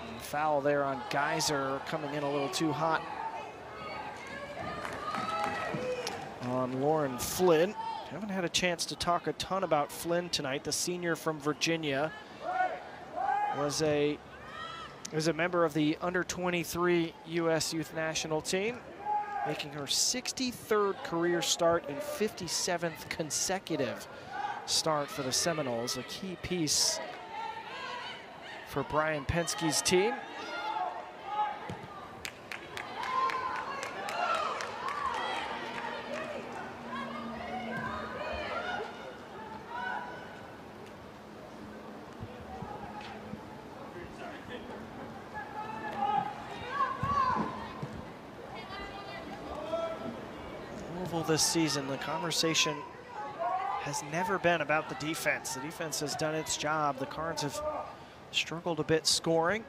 And foul there on Geiser, coming in a little too hot on Lauren Flynn. Haven't had a chance to talk a ton about Flynn tonight. The senior from Virginia was a was a member of the under 23 U.S. Youth National Team, making her 63rd career start and 57th consecutive start for the Seminoles. A key piece for Brian Pensky's team. Louisville this season, the conversation has never been about the defense. The defense has done its job. The Cards have struggled a bit scoring.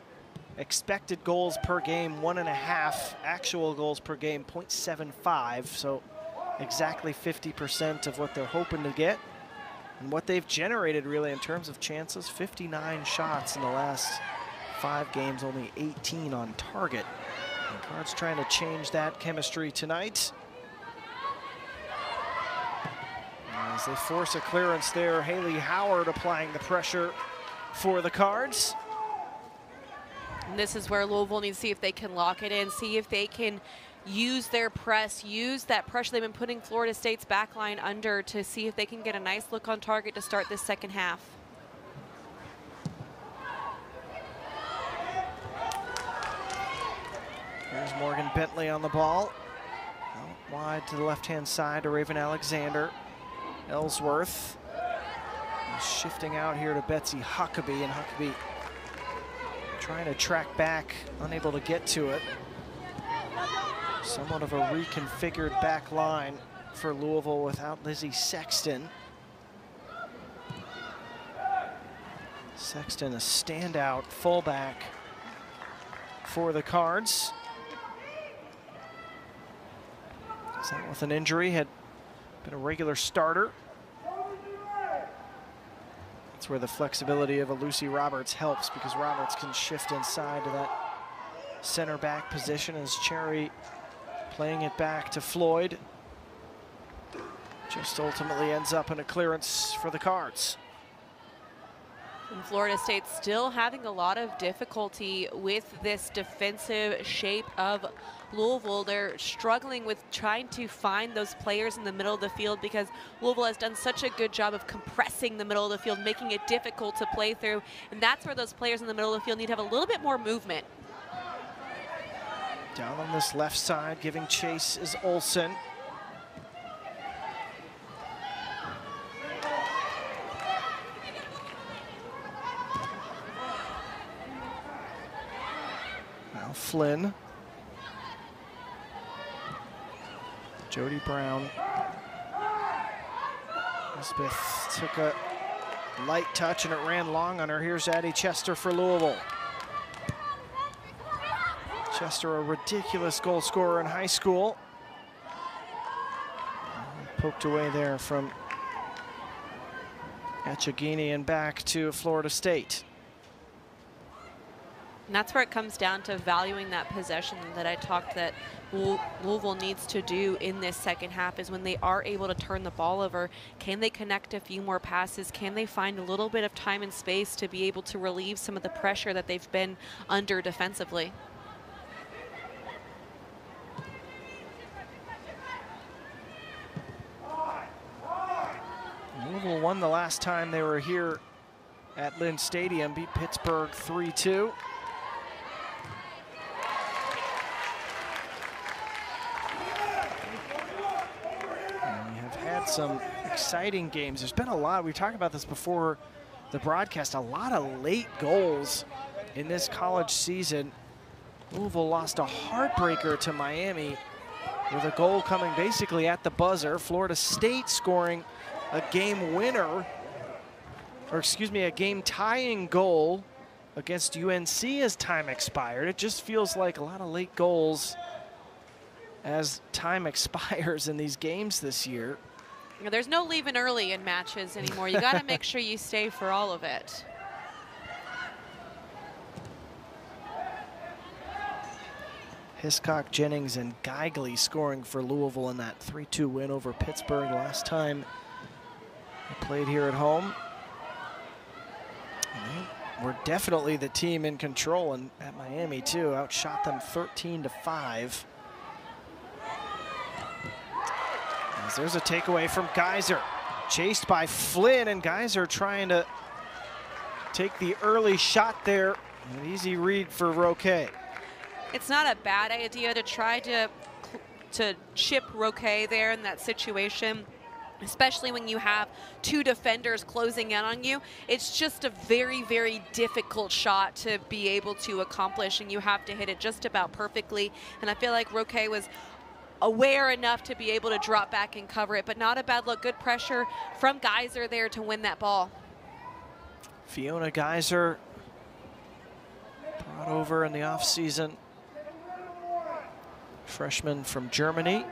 Expected goals per game, one and a half. Actual goals per game, 0.75. So exactly 50% of what they're hoping to get. And what they've generated really in terms of chances, 59 shots in the last five games, only 18 on target. And Cards trying to change that chemistry tonight. As they force a clearance there, Haley Howard applying the pressure for the Cards. And this is where Louisville needs to see if they can lock it in, see if they can use their press, use that pressure they've been putting Florida State's back line under to see if they can get a nice look on target to start this second half. Here's Morgan Bentley on the ball. Out wide to the left-hand side to Raven Alexander. Ellsworth shifting out here to Betsy Huckabee, and Huckabee trying to track back, unable to get to it. Somewhat of a reconfigured back line for Louisville without Lizzie Sexton. Sexton, a standout fullback for the Cards. Is that with an injury, had been a regular starter. That's where the flexibility of a Lucy Roberts helps because Roberts can shift inside to that center back position as Cherry playing it back to Floyd. Just ultimately ends up in a clearance for the Cards. And Florida State still having a lot of difficulty with this defensive shape of Louisville. They're struggling with trying to find those players in the middle of the field because Louisville has done such a good job of compressing the middle of the field, making it difficult to play through. And that's where those players in the middle of the field need to have a little bit more movement. Down on this left side, giving chase is Olsson. Now Flynn. Jody Brown. Elizabeth took a light touch and it ran long on her. Here's Addie Chester for Louisville. Chester, a ridiculous goal scorer in high school. Poked away there from Echegini and back to Florida State. And that's where it comes down to valuing that possession that I talked that Louisville needs to do in this second half is when they are able to turn the ball over, can they connect a few more passes? Can they find a little bit of time and space to be able to relieve some of the pressure that they've been under defensively? Louisville won the last time they were here at Lynn Stadium, beat Pittsburgh 3-2. Some exciting games. There's been a lot, we talked about this before the broadcast, a lot of late goals in this college season. Louisville lost a heartbreaker to Miami with a goal coming basically at the buzzer. Florida State scoring a game winner, or excuse me, a game tying goal against UNC as time expired. It just feels like a lot of late goals as time expires in these games this year. There's no leaving early in matches anymore. You got to make sure you stay for all of it. Hiscock, Jennings, and Geigley scoring for Louisville in that 3-2 win over Pittsburgh last time they played here at home. Were definitely the team in control and at Miami too. Outshot them 13 to 5. As there's a takeaway from Geiser. Chased by Flynn and Geiser trying to take the early shot there. An easy read for Roque it's not a bad idea to try to to chip Roque there in that situation especially when you have two defenders closing in on you. It's just a very, very difficult shot to be able to accomplish, and you have to hit it just about perfectly. And I feel like Roque was aware enough to be able to drop back and cover it, but not a bad look. Good pressure from Geiser there to win that ball. Fiona Geiser brought over in the offseason freshman from Germany.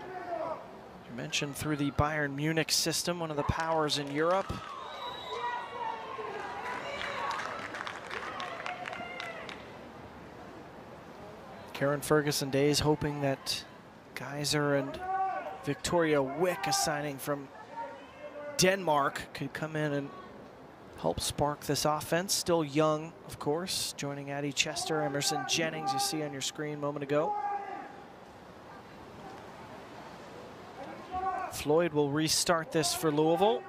You mentioned through the Bayern Munich system, one of the powers in Europe. Karen Ferguson-Dayes hoping that Geiser and Victoria Wick, a signing from Denmark, could come in and help spark this offense. Still young, of course, joining Addie Chester, Emerson Jennings, you see on your screen a moment ago. Floyd will restart this for Louisville.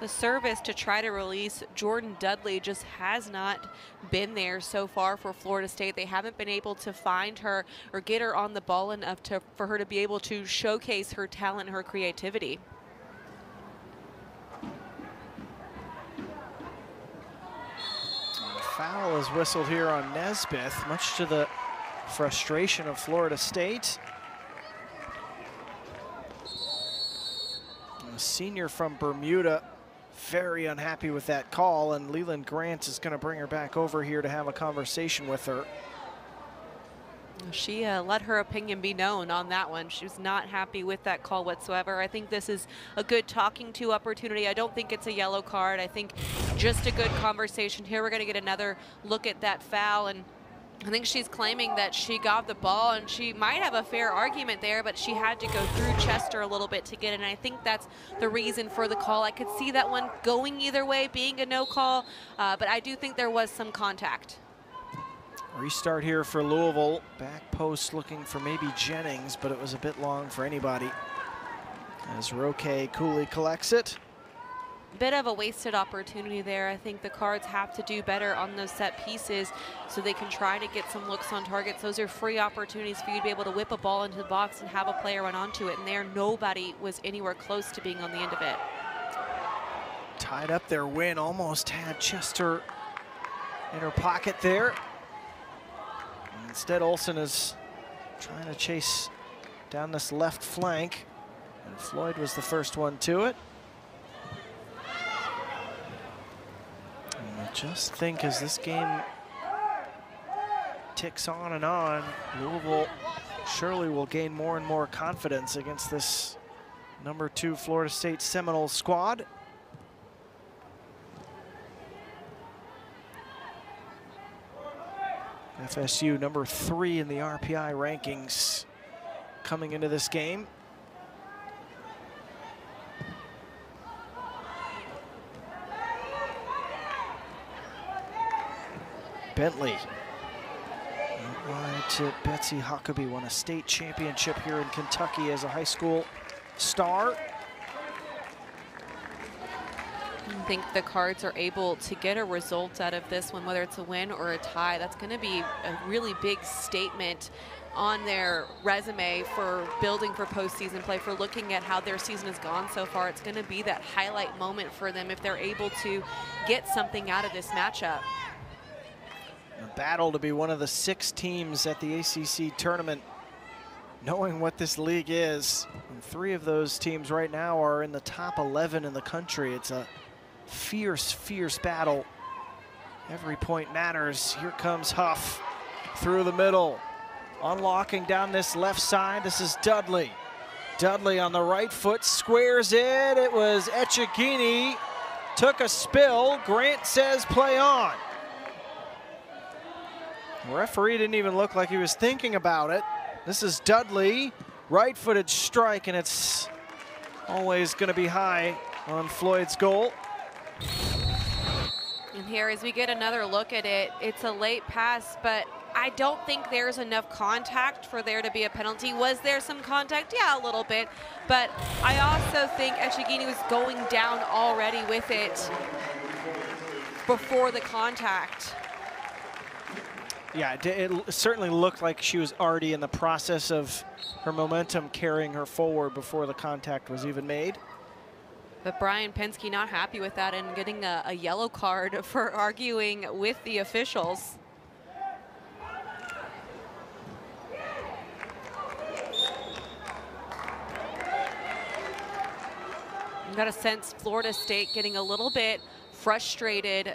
The service to try to release Jordan Dudley just has not been there so far for Florida State. They haven't been able to find her or get her on the ball enough to, for her to be able to showcase her talent, her creativity. foul is whistled here on Nesbeth, much to the frustration of Florida State. A senior from Bermuda, very unhappy with that call, and Leland Grant is going to bring her back over here to have a conversation with her. She uh, let her opinion be known on that one. She was not happy with that call whatsoever. I think this is a good talking to opportunity. I don't think it's a yellow card. I think just a good conversation. Here we're going to get another look at that foul. And I think she's claiming that she got the ball and she might have a fair argument there, but she had to go through Chester a little bit to get it. And I think that's the reason for the call. I could see that one going either way, being a no call, uh, but I do think there was some contact. Restart here for Louisville. Back post looking for maybe Jennings, but it was a bit long for anybody. As Roque coolly collects it. Bit of a wasted opportunity there. I think the Cards have to do better on those set pieces so they can try to get some looks on targets. Those are free opportunities for you to be able to whip a ball into the box and have a player run onto it. And there, nobody was anywhere close to being on the end of it. Tied up their win, almost had Chester in her pocket there. Instead, Olsson is trying to chase down this left flank. And Floyd was the first one to it. And I just think as this game ticks on and on, Louisville surely will gain more and more confidence against this number two Florida State Seminoles squad. FSU number three in the RPI rankings coming into this game. Bentley. Wide to Betsy Huckabee, won a state championship here in Kentucky as a high school star. I think the Cards are able to get a result out of this one, whether it's a win or a tie. That's going to be a really big statement on their resume for building for postseason play, for looking at how their season has gone so far. It's going to be that highlight moment for them if they're able to get something out of this matchup. A battle to be one of the six teams at the ACC tournament, knowing what this league is. And three of those teams right now are in the top 11 in the country. It's a fierce, fierce battle. Every point matters. Here comes Huff through the middle. Unlocking down this left side. This is Dudley. Dudley on the right foot squares it. It was Echegini. Took a spill. Grant says play on. Referee didn't even look like he was thinking about it. This is Dudley. Right-footed strike, and it's always going to be high on Floyd's goal. And here, as we get another look at it, it's a late pass, but I don't think there's enough contact for there to be a penalty. Was there some contact? Yeah, a little bit. But I also think Echegini was going down already with it before the contact. Yeah, it, certainly looked like she was already in the process of her momentum carrying her forward before the contact was even made. But Brian Pensky not happy with that and getting a, a yellow card for arguing with the officials. got a sense Florida State getting a little bit frustrated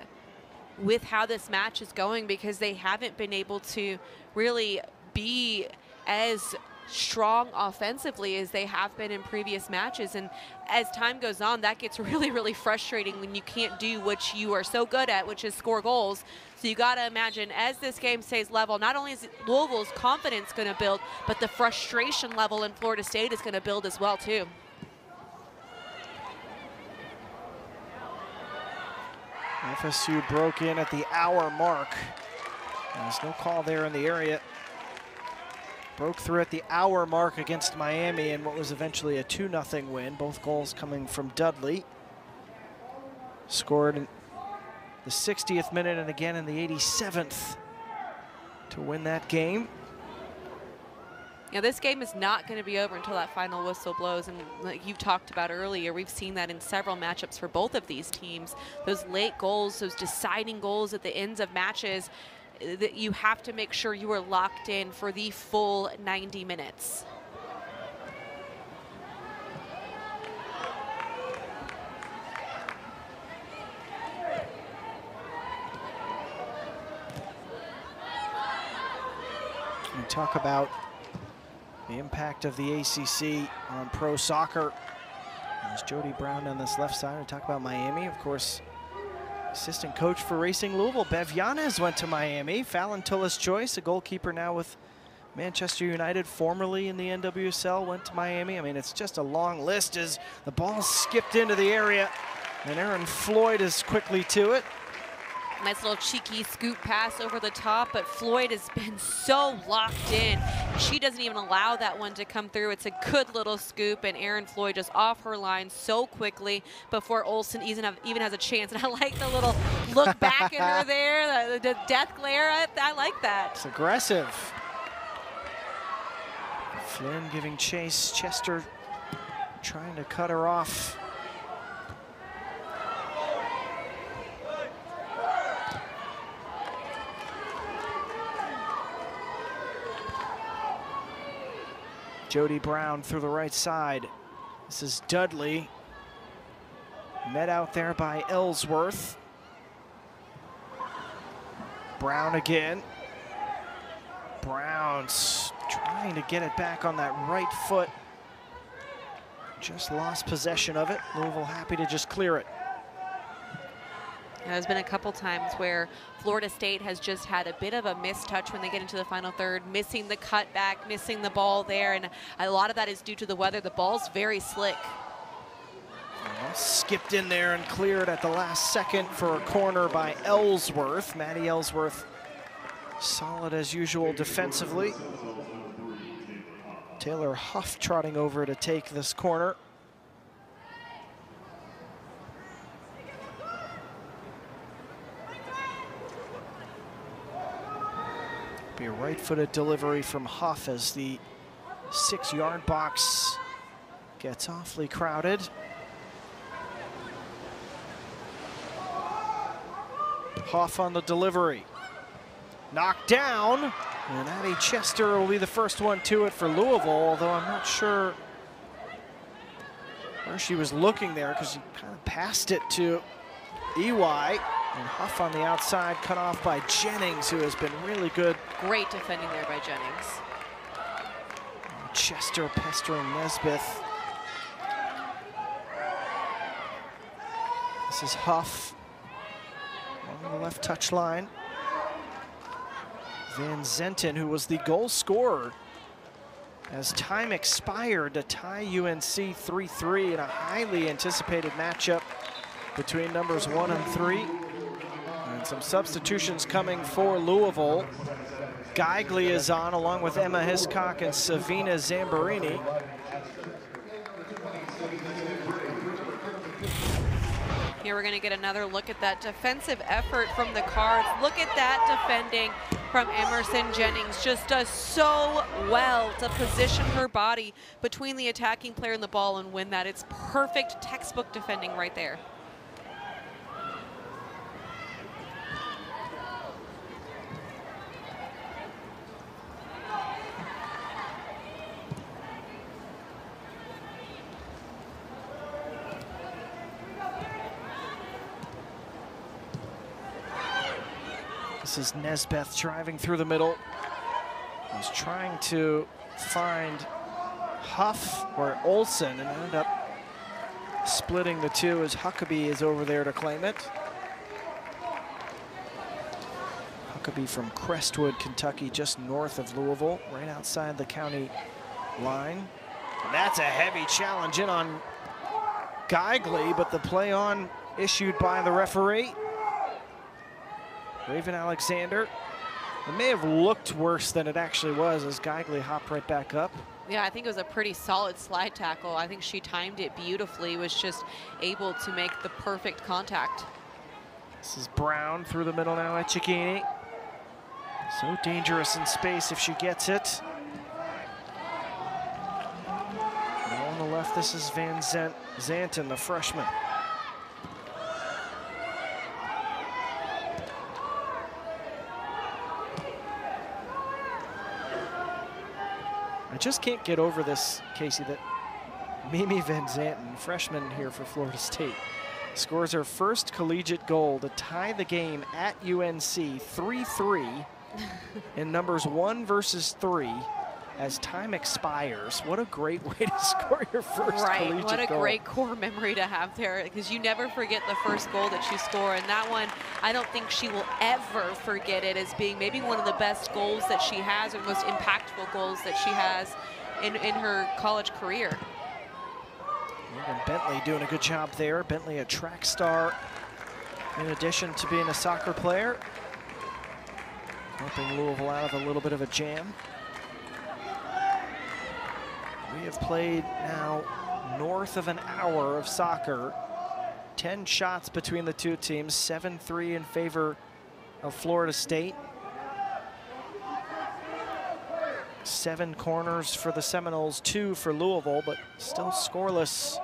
with how this match is going because they haven't been able to really be as strong offensively as they have been in previous matches. And as time goes on, that gets really, really frustrating when you can't do what you are so good at, which is score goals. So you got to imagine as this game stays level, not only is Louisville's confidence going to build, but the frustration level in Florida State is going to build as well, too. FSU broke in at the hour mark. There's no call there in the area. Broke through at the hour mark against Miami in what was eventually a 2-0 win. Both goals coming from Dudley. Scored in the 60th minute and again in the 87th to win that game. Now, this game is not going to be over until that final whistle blows. And like you talked about earlier, we've seen that in several matchups for both of these teams. Those late goals, those deciding goals at the ends of matches, uh, that you have to make sure you are locked in for the full 90 minutes. Talk about the impact of the ACC on pro soccer. There's Jody Brown on this left side. We talk about Miami, of course. Assistant coach for Racing Louisville, Bev Yanez went to Miami. Fallon Tullis Joyce, a goalkeeper now with Manchester United, formerly in the NWSL, went to Miami. I mean, it's just a long list as the ball skipped into the area, and Aaron Floyd is quickly to it. Nice little cheeky scoop pass over the top, but Floyd has been so locked in. She doesn't even allow that one to come through. It's a good little scoop, and Erin Floyd just off her line so quickly before Olsson even, has a chance. And I like the little look back at her there, the, the death glare. I, I like that. It's aggressive. Flynn giving chase. Chester trying to cut her off. Jody Brown through the right side. This is Dudley. Met out there by Ellsworth. Brown again. Brown's trying to get it back on that right foot. Just lost possession of it. Louisville happy to just clear it. There's been a couple times where Florida State has just had a bit of a mistouch when they get into the final third, missing the cutback, missing the ball there, and a lot of that is due to the weather. The ball's very slick. Well, skipped in there and cleared at the last second for a corner by Ellsworth. Maddie Ellsworth Solid as usual defensively. Taylor Huff trotting over to take this corner. Be a right-footed delivery from Huff as the six-yard box gets awfully crowded. Huff on the delivery. Knocked down. And Addie Chester will be the first one to it for Louisville, although I'm not sure where she was looking there because she kind of passed it to EY. And Huff on the outside, cut off by Jennings, who has been really good. Great defending there by Jennings. Chester pestering Nesbeth. This is Huff on the left touch line. Van Zanten, who was the goal scorer as time expired to tie UNC 3-3 in a highly anticipated matchup between numbers one and three. And some substitutions coming for Louisville. Geigly is on along with Emma Hiscock and Savina Zambarini. Here we're going to get another look at that defensive effort from the Cards. Look at that defending from Emerson Jennings. Just does so well to position her body between the attacking player and the ball and win that. It's perfect textbook defending right there. This is Nesbeth driving through the middle. He's trying to find Huff or Olsson and ended up splitting the two as Huckabee is over there to claim it. Huckabee from Crestwood, Kentucky, just north of Louisville, right outside the county line. And that's a heavy challenge in on Geigly, but the play on issued by the referee. Raven Alexander. It may have looked worse than it actually was as Geigly hopped right back up. Yeah, I think it was a pretty solid slide tackle. I think she timed it beautifully, was just able to make the perfect contact. This is Brown through the middle now at Echegini. So dangerous in space if she gets it. Now on the left, this is Van Zant Zanten, the freshman. Just can't get over this, Casey, that Mimi Van Zanten, freshman here for Florida State, scores her first collegiate goal to tie the game at UNC 3-3 in numbers one versus three as time expires. What a great way to score your first right, collegiate what a goal. great core memory to have there because you never forget the first goal that you score. And that one, I don't think she will ever forget it as being maybe one of the best goals that she has or most impactful goals that she has in, in her college career. And Bentley doing a good job there. Bentley a track star in addition to being a soccer player. Helping Louisville out of a little bit of a jam. We have played now north of an hour of soccer. 10 shots between the two teams, 7-3 in favor of Florida State. Seven corners for the Seminoles, two for Louisville, but still scoreless.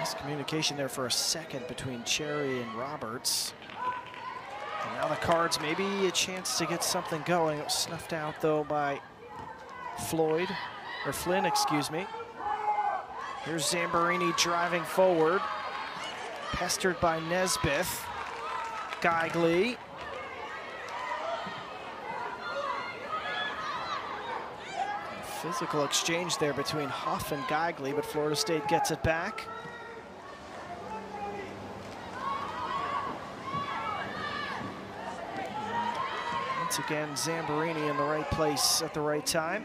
Miscommunication there for a second between Cherry and Roberts. And now the Cards maybe a chance to get something going. It was snuffed out though by Floyd, or Flynn, excuse me. Here's Zambarini driving forward, pestered by Nesbeth. Geigly. Physical exchange there between Huff and Geigly, but Florida State gets it back. Once again, Zamborini in the right place at the right time.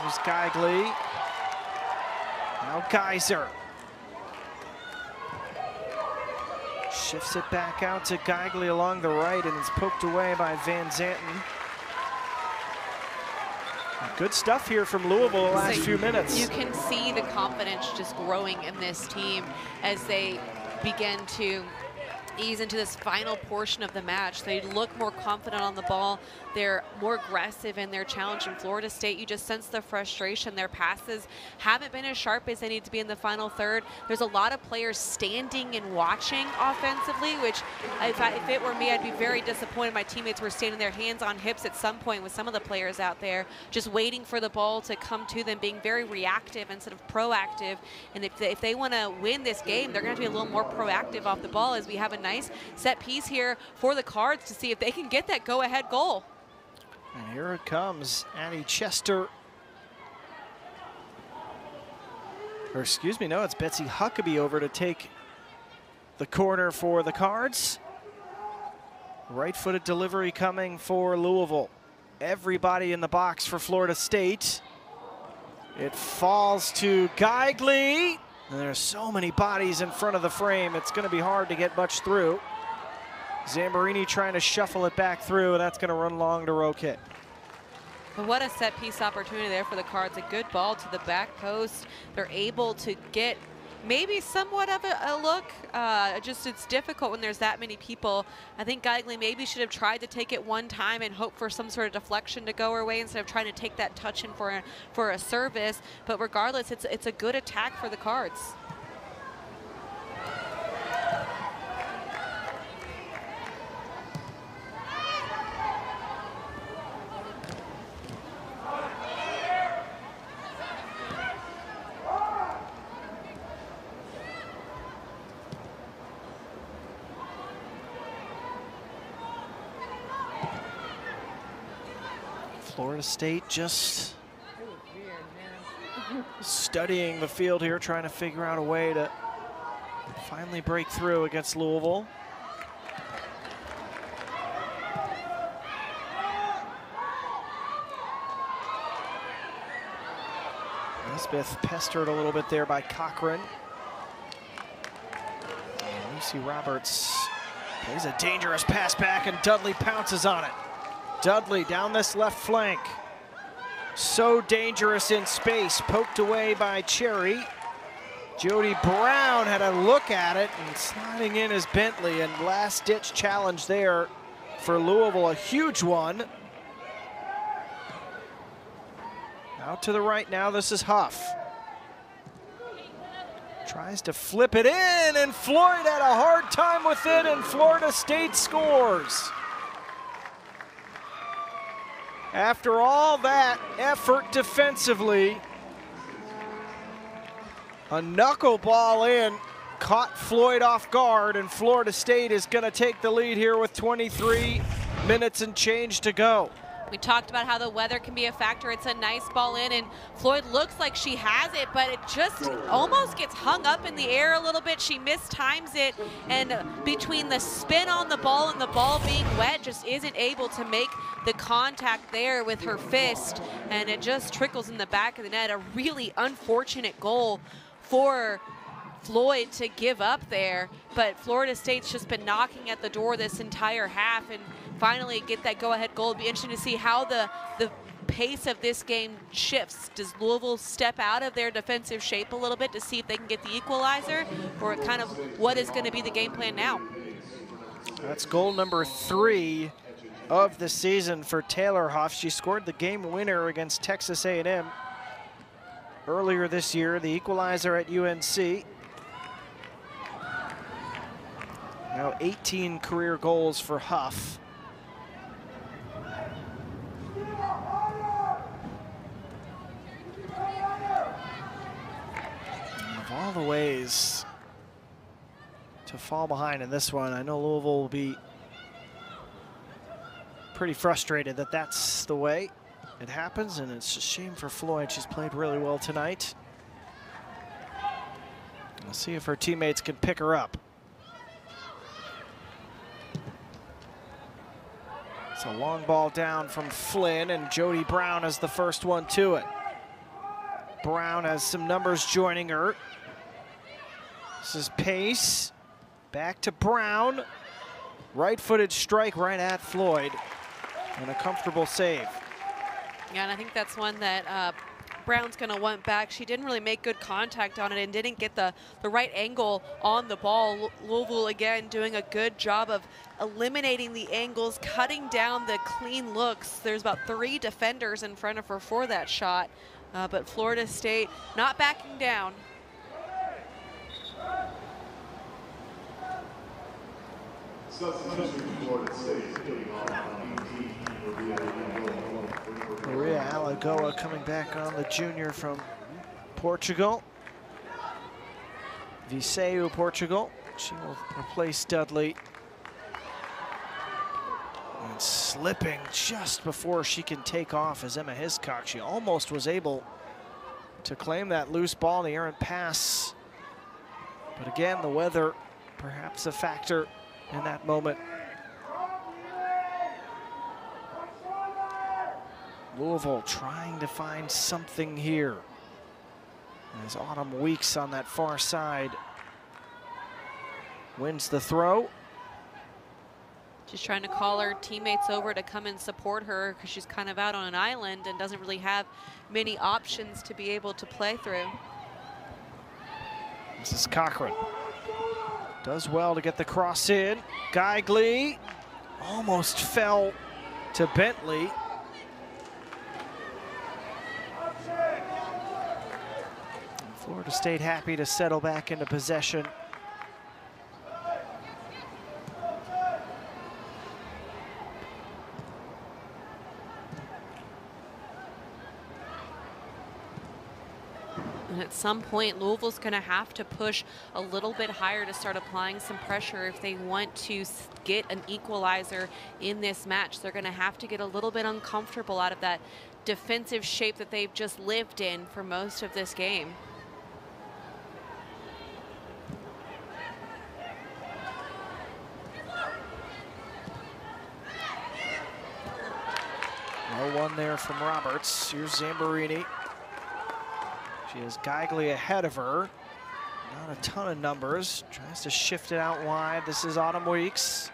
There's Geigly. Now Geiser. Shifts it back out to Geigley along the right and it's poked away by Van Zanten. Good stuff here from Louisville the last So few minutes. You can see the confidence just growing in this team as they begin to ease into this final portion of the match. They look more confident on the ball. They're more aggressive in their challenge in Florida State. You just sense the frustration. Their passes haven't been as sharp as they need to be in the final third. There's a lot of players standing and watching offensively, which if, I, if it were me, I'd be very disappointed. My teammates were standing their hands on hips at some point with some of the players out there, just waiting for the ball to come to them, being very reactive instead of proactive. And if they, if they want to win this game, they're going to be a little more proactive off the ball as we have a nice set piece here for the Cards to see if they can get that go-ahead goal. And here it comes, Addie Chester. Or excuse me, no, it's Betsy Huckabee over to take the corner for the Cards. Right-footed delivery coming for Louisville. Everybody in the box for Florida State. It falls to Geigley. And there's so many bodies in front of the frame, it's going to be hard to get much through. Zamborini trying to shuffle it back through, and that's going to run long to Roquette. But what a set piece opportunity there for the Cards. A good ball to the back post. They're able to get maybe somewhat of a, a look. Uh, just it's difficult when there's that many people. I think Geigley maybe should have tried to take it one time and hope for some sort of deflection to go her way instead of trying to take that touch in for a, for a service. But regardless, it's it's a good attack for the Cards. Florida State just studying the field here, trying to figure out a way to finally break through against Louisville. Elspeth pestered a little bit there by Cochran. And Lucy Roberts plays a dangerous pass back and Dudley pounces on it. Dudley down this left flank. So dangerous in space, poked away by Cherry. Jody Brown had a look at it and sliding in is Bentley and last ditch challenge there for Louisville, a huge one. Out to the right now, this is Huff. Tries to flip it in and Floyd had a hard time with it and Florida State scores. After all that effort defensively, a knuckleball in caught Floyd off guard, and Florida State is going to take the lead here with 23 minutes and change to go. We talked about how the weather can be a factor. It's a nice ball in, and Floyd looks like she has it, but it just almost gets hung up in the air a little bit. She mistimes it, and between the spin on the ball and the ball being wet, just isn't able to make the contact there with her fist, and it just trickles in the back of the net. A really unfortunate goal for Floyd to give up there, but Florida State's just been knocking at the door this entire half and finally get that go-ahead goal. It'll be interesting to see how the, the pace of this game shifts. Does Louisville step out of their defensive shape a little bit to see if they can get the equalizer, or kind of what is going to be the game plan now? That's goal number three of the season for Taylor Huff. She scored the game winner against Texas A&M earlier this year, the equalizer at UNC. Now 18 career goals for Huff. All the ways to fall behind in this one, I know Louisville will be pretty frustrated that that's the way it happens, and it's a shame for Floyd. She's played really well tonight. We'll see if her teammates can pick her up. It's a long ball down from Flynn, and Jody Brown is the first one to it. Brown has some numbers joining her. This is Pace. Back to Brown. Right-footed strike right at Floyd. And a comfortable save. Yeah, and I think that's one that uh, Brown's going to want back. She didn't really make good contact on it and didn't get the, the right angle on the ball. Louisville, again, doing a good job of eliminating the angles, cutting down the clean looks. There's about three defenders in front of her for that shot. Uh, but Florida State not backing down. Substitution Florida State, hitting on 18, Maria Alagoa. Coming back on the junior from Portugal. Viseu, Portugal. She will replace Dudley. And slipping just before she can take off is Emma Hiscock. She almost was able to claim that loose ball the errant pass. But again, the weather perhaps a factor in that moment. Louisville trying to find something here. As Autumn Weeks on that far side wins the throw. She's trying to call her teammates over to come and support her because she's kind of out on an island and doesn't really have many options to be able to play through. This is Cochran. Does well to get the cross in. Geigley almost fell to Bentley. Florida State happy to settle back into possession. Some point, Louisville's going to have to push a little bit higher to start applying some pressure if they want to get an equalizer in this match. They're going to have to get a little bit uncomfortable out of that defensive shape that they've just lived in for most of this game. No one there from Roberts. Here's Zamborini. She has Geigley ahead of her. Not a ton of numbers. Tries to shift it out wide. This is Autumn Weeks.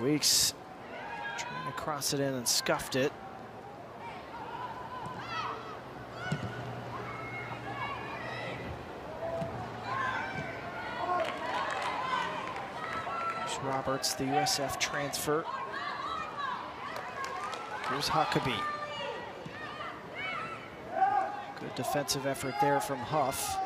Weeks trying to cross it in and scuffed it. Roberts, the USF transfer. Here's Huckabee. Good defensive effort there from Huff.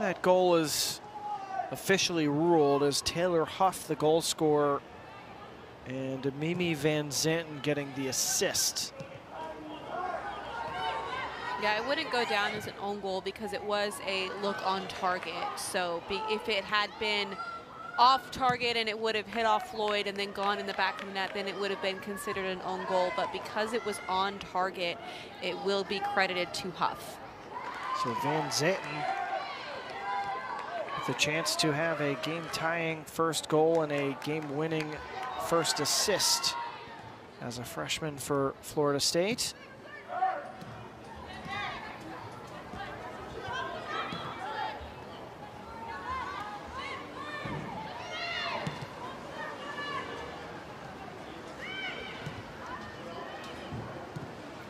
That goal is officially ruled is Taylor Huff, the goal scorer, and Mimi Van Zanten getting the assist. Yeah, it wouldn't go down as an own goal because it was a look on target. So be, if it had been off target and it would have hit off Floyd and then gone in the back of the net, then it would have been considered an own goal. But because it was on target, it will be credited to Huff. So Van Zanten with a chance to have a game-tying first goal and a game-winning first assist as a freshman for Florida State.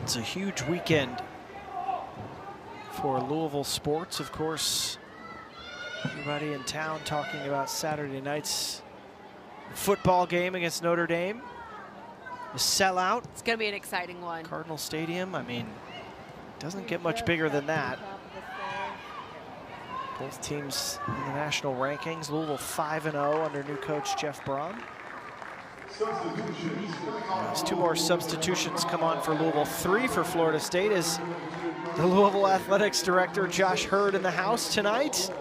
It's a huge weekend for Louisville sports. Of course, everybody in town talking about Saturday night's football game against Notre Dame. The sellout, It's going to be an exciting one. Cardinal Stadium. I mean, doesn't get much bigger than that. Both teams in the national rankings. Louisville 5-0 under new coach Jeff Brohm. As two more substitutions come on for Louisville, three for Florida State as the Louisville Athletics Director Josh Heird in the house tonight.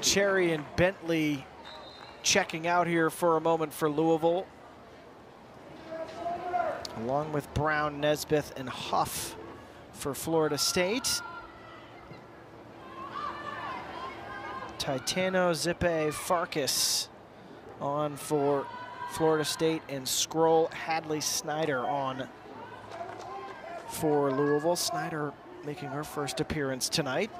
Cherry and Bentley checking out here for a moment for Louisville. Along with Brown, Nesbeth, and Huff for Florida State. Titano, Zippe, Farkas on for Florida State, and Scroll, Hadley, Snyder on for Louisville. Snyder making her first appearance tonight.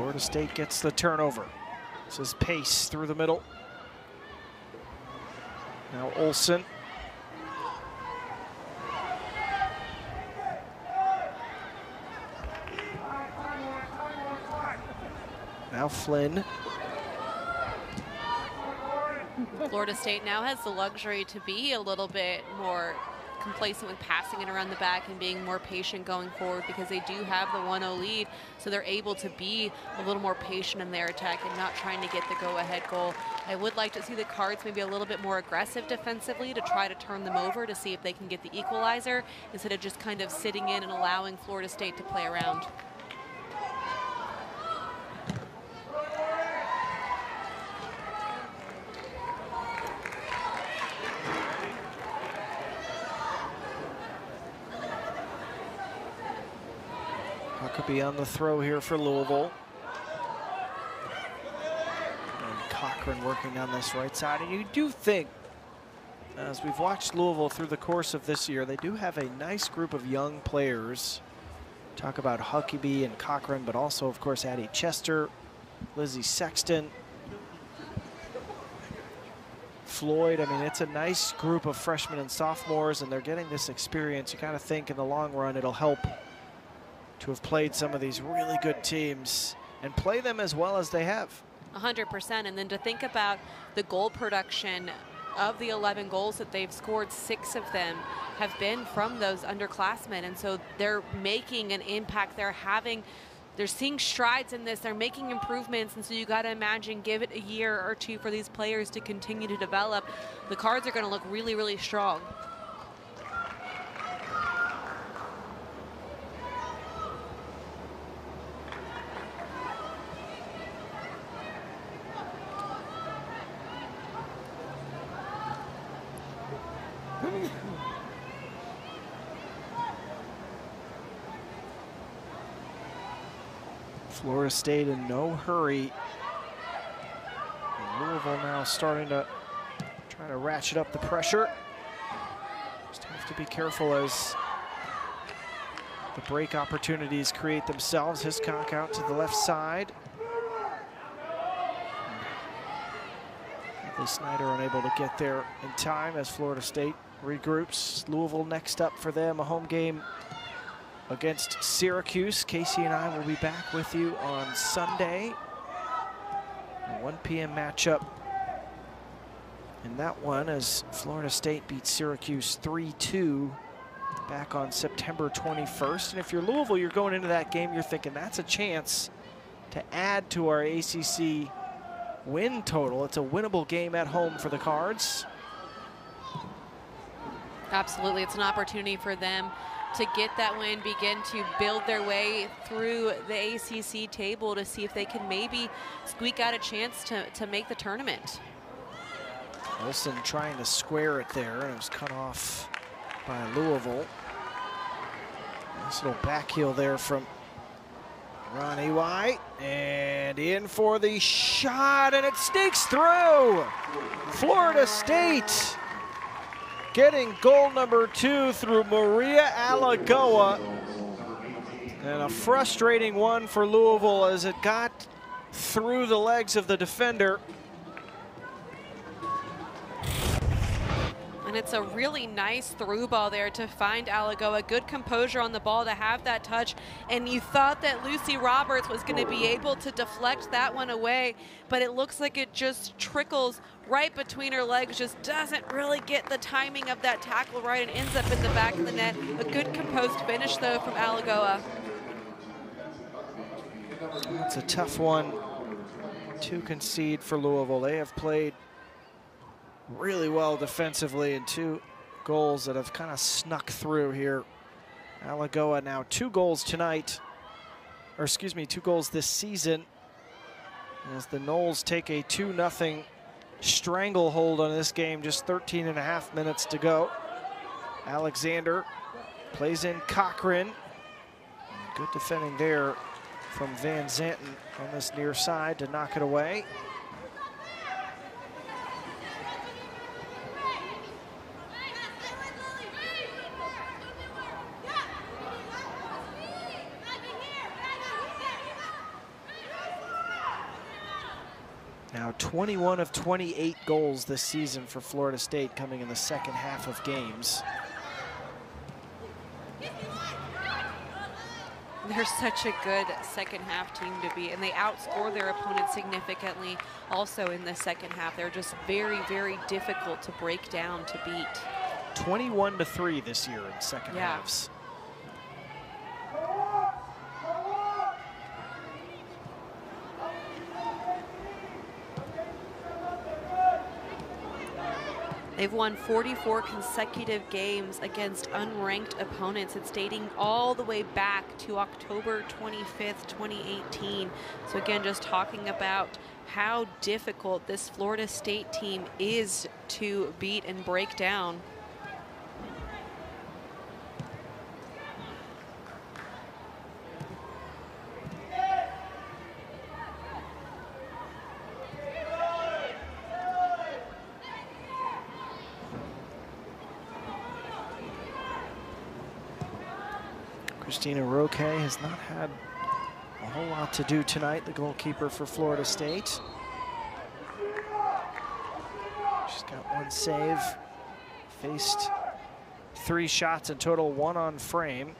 Florida State gets the turnover. This is Pace through the middle. Now Olsson. Now Flynn. Florida State now has the luxury to be a little bit more complacent with passing it around the back and being more patient going forward because they do have the 1-0 lead. So they're able to be a little more patient in their attack and not trying to get the go-ahead goal. I would like to see the Cards maybe a little bit more aggressive defensively to try to turn them over to see if they can get the equalizer instead of just kind of sitting in and allowing Florida State to play around. Huckabee on the throw here for Louisville. And Cochran working on this right side. And you do think, as we've watched Louisville through the course of this year, they do have a nice group of young players. Talk about Huckabee and Cochran, but also, of course, Addie Chester, Lizzie Sexton, Floyd. I mean, it's a nice group of freshmen and sophomores, and they're getting this experience. You kind of think in the long run it'll help to have played some of these really good teams and play them as well as they have. 100%. And then to think about the goal production of the 11 goals that they've scored, six of them have been from those underclassmen. And so they're making an impact. They're having, they're seeing strides in this. They're making improvements. And so you got to imagine, give it a year or two for these players to continue to develop. The cards are going to look really, really strong. Florida State in no hurry. And Louisville now starting to try to ratchet up the pressure. Just have to be careful as the break opportunities create themselves. Hiscock out to the left side. Hadley Snyder unable to get there in time as Florida State regroups. Louisville next up for them, a home game against Syracuse. Casey and I will be back with you on Sunday. A 1 p.m. matchup. And that one as Florida State beats Syracuse 3-2 back on September 21st. And if you're Louisville, you're going into that game, you're thinking that's a chance to add to our ACC win total. It's a winnable game at home for the Cards. Absolutely, it's an opportunity for them to get that win, begin to build their way through the ACC table to see if they can maybe squeak out a chance to, to make the tournament. Wilson trying to square it there, and it was cut off by Louisville. Nice little back heel there from Ronnie White, and in for the shot, and it sneaks through. Florida State getting goal number two through Maria Alagoa. And a frustrating one for Louisville as it got through the legs of the defender. And it's a really nice through ball there to find Alagoa. Good composure on the ball to have that touch. And you thought that Lucy Roberts was going to be able to deflect that one away, but it looks like it just trickles right between her legs, just doesn't really get the timing of that tackle right and ends up in the back of the net. A good composed finish, though, from Alagoa. It's a tough one to concede for Louisville. They have played really well defensively and two goals that have kind of snuck through here. Alagoa now two goals tonight or excuse me, two goals this season. As the Noles take a 2 0 stranglehold on this game, just 13 and a half minutes to go. Alexander plays in Cochran. Good defending there from Van Zanten on this near side to knock it away. 21 of 28 goals this season for Florida State coming in the second half of games. They're such a good second half team to be, and they outscore their opponents significantly also in the second half. They're just very, very difficult to break down, to beat. 21 to 3 this year in second Yeah. halves. They've won 44 consecutive games against unranked opponents. It's dating all the way back to October 25th, 2018. So again, just talking about how difficult this Florida State team is to beat and break down. Cristina Roque has not had a whole lot to do tonight, the goalkeeper for Florida State. She's got one save, faced three shots in total, one on frame.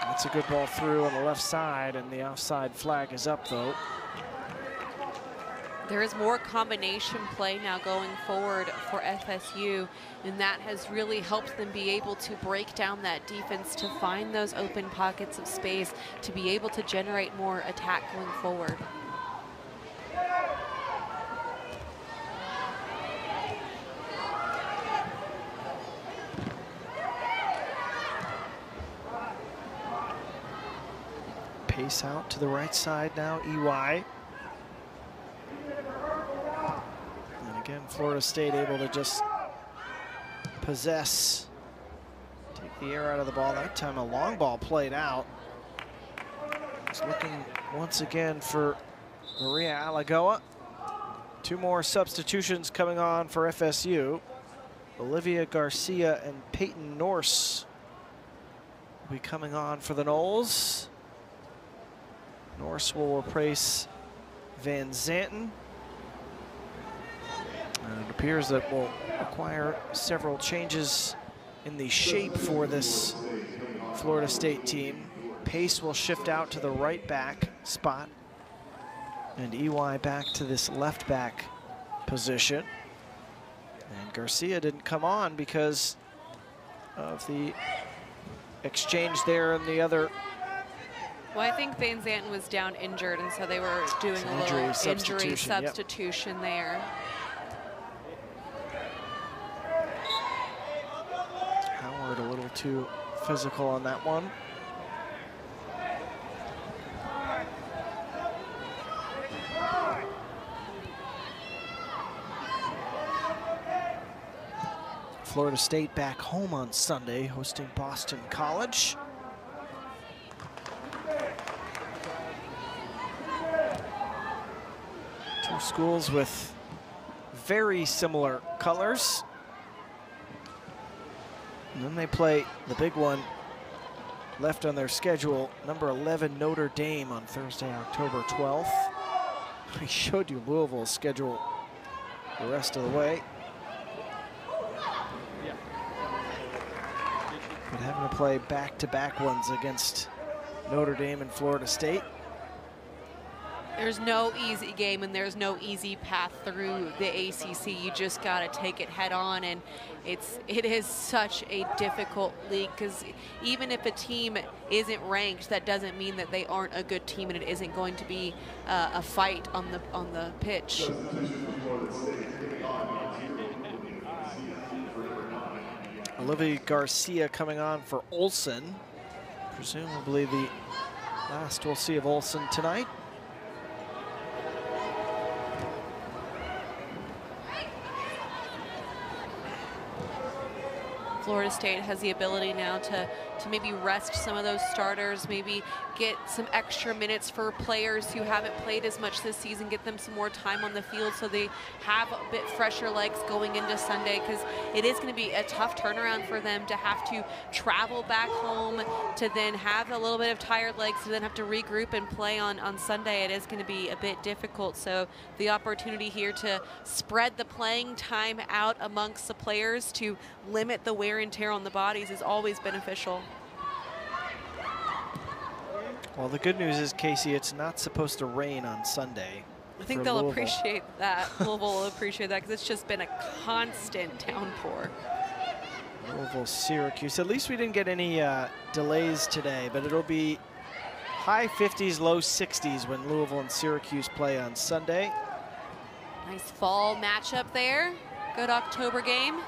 That's a good ball through on the left side, and the offside flag is up, though. There is more combination play now going forward for FSU, and that has really helped them be able to break down that defense, to find those open pockets of space, to be able to generate more attack going forward. Pace out to the right side now, EY. And again, Florida State able to just possess, take the air out of the ball. That time a long ball played out. Looking once again for Maria Alagoa. Two more substitutions coming on for FSU. Olivia Garcia and Peyton Nourse will be coming on for the Noles. Nourse will replace Van Zanten. Appears that will require several changes in the shape for this Florida State team. Pace will shift out to the right back spot and EY back to this left back position. And Garcia didn't come on because of the exchange there and the other Well, I think Van Zanten was down injured, and so they were doing It's a little injury injury substitution, yep. substitution there. Too physical on that one. Florida State back home on Sunday, hosting Boston College. Two schools with very similar colors. And then they play the big one left on their schedule, number 11 Notre Dame on Thursday, October 12th. I showed you Louisville's schedule the rest of the way. But having to play back-to-back ones against Notre Dame and Florida State. There's no easy game and there's no easy path through the ACC. You just got to take it head on, and it's it is such a difficult league because even if a team isn't ranked, that doesn't mean that they aren't a good team and it isn't going to be uh, a fight on the on the pitch. Olivia Garcia coming on for Olsson. Presumably the last we'll see of Olsson tonight. Florida State has the ability now to, to maybe rest some of those starters, maybe get some extra minutes for players who haven't played as much this season, get them some more time on the field so they have a bit fresher legs going into Sunday because it is going to be a tough turnaround for them to have to travel back home to then have a little bit of tired legs to then have to regroup and play on, on Sunday. It is going to be a bit difficult. So the opportunity here to spread the playing time out amongst the players to limit the wear and tear on the bodies is always beneficial. Well, the good news is, Casey, it's not supposed to rain on Sunday. I think they'll Louisville. appreciate that. Louisville will appreciate that because it's just been a constant downpour. Louisville, Syracuse. At least we didn't get any uh, delays today, but it'll be high 50s, low 60s when Louisville and Syracuse play on Sunday. Nice fall matchup there. Good October game.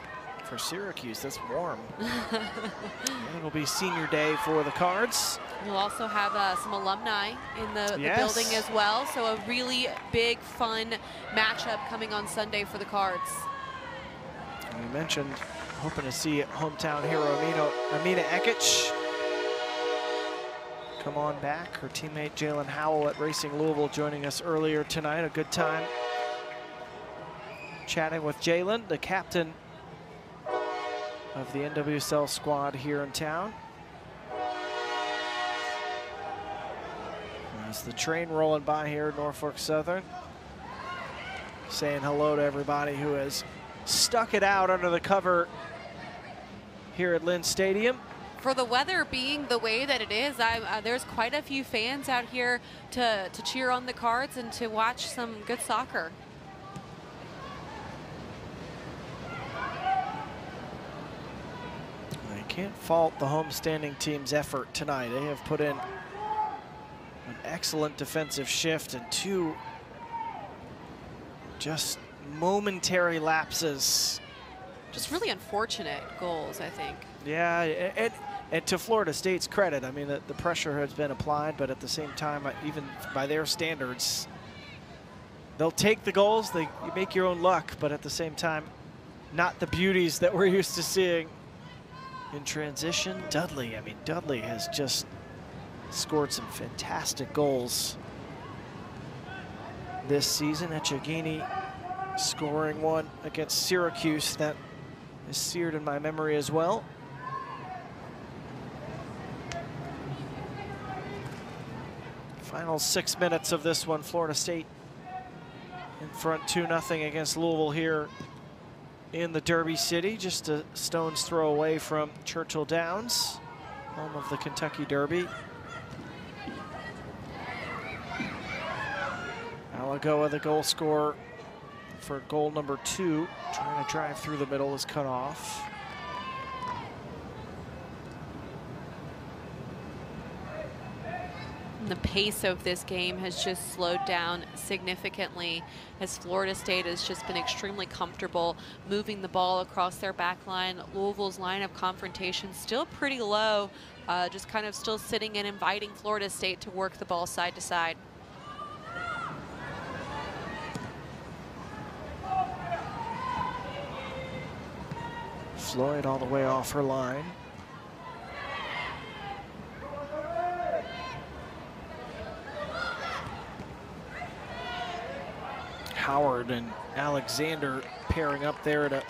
For Syracuse, that's warm. And it'll be senior day for the Cards. We'll also have uh, some alumni in the, the building as well. So a really big, fun matchup coming on Sunday for the Cards. We mentioned hoping to see hometown hero Amino, Emina Ekic come on back. Her teammate Jaelin Howell at Racing Louisville joining us earlier tonight. A good time chatting with Jaelin, the captain of the NWSL squad here in town. As the train rolling by here at Norfolk Southern, saying hello to everybody who has stuck it out under the cover here at Lynn Stadium. For the weather being the way that it is, uh, there's quite a few fans out here to, to cheer on the Cards and to watch some good soccer. Can't fault the homestanding team's effort tonight. They have put in an excellent defensive shift and two just momentary lapses. Just really unfortunate goals, I think. Yeah, and, and to Florida State's credit, I mean, the, the pressure has been applied, but at the same time, even by their standards, they'll take the goals, they you make your own luck, but at the same time, not the beauties that we're used to seeing in transition. Dudley, I mean, Dudley has just scored some fantastic goals this season. Echegini scoring one against Syracuse that is seared in my memory as well. Final six minutes of this one, Florida State in front 2-0 against Louisville here in the Derby City, just a stone's throw away from Churchill Downs, home of the Kentucky Derby. Alagoa, the goal scorer for goal number two, trying to drive through the middle, is cut off. The pace of this game has just slowed down significantly as Florida State has just been extremely comfortable moving the ball across their back line. Louisville's line of confrontation still pretty low, uh, just kind of still sitting and inviting Florida State to work the ball side to side. Floyd all the way off her line. Howard and Alexander pairing up there to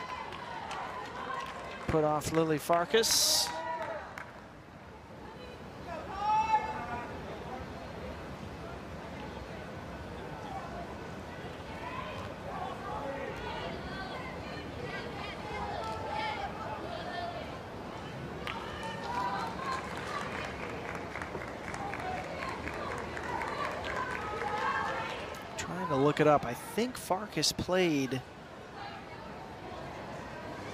put off Lily Farkas. Trying to look it up. I think Farkas played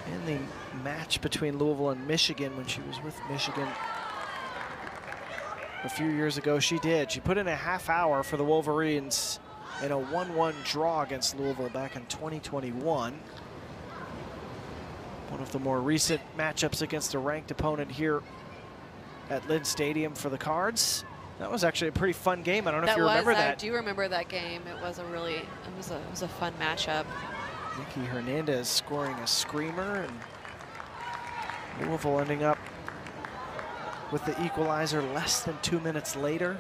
in the match between Louisville and Michigan when she was with Michigan a few years ago. She did. She put in a half hour for the Wolverines in a 1-1 draw against Louisville back in 2021. One of the more recent matchups against a ranked opponent here at Lynn Stadium for the Cards. That was actually a pretty fun game. I don't know that if you was, remember that. I do remember that game. It was a really, it was a, it was a fun matchup. Nikki Hernandez scoring a screamer and Louisville ending up with the equalizer less than two minutes later.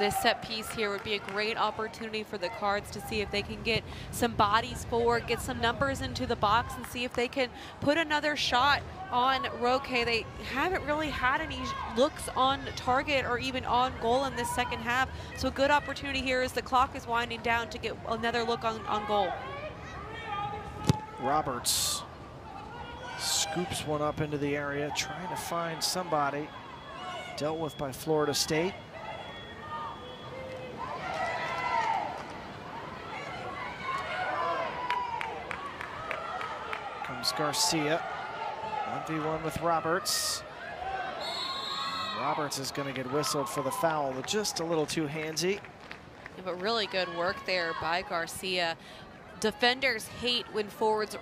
This set piece here would be a great opportunity for the Cards to see if they can get some bodies forward, get some numbers into the box, and see if they can put another shot on Roque. They haven't really had any looks on target or even on goal in this second half. So a good opportunity here as the clock is winding down to get another look on, on goal. Roberts scoops one up into the area, trying to find somebody. Dealt with by Florida State. Comes Garcia. 1v1 with Roberts. Roberts is going to get whistled for the foul, but just a little too handsy. But really good work there by Garcia. Defenders hate when forwards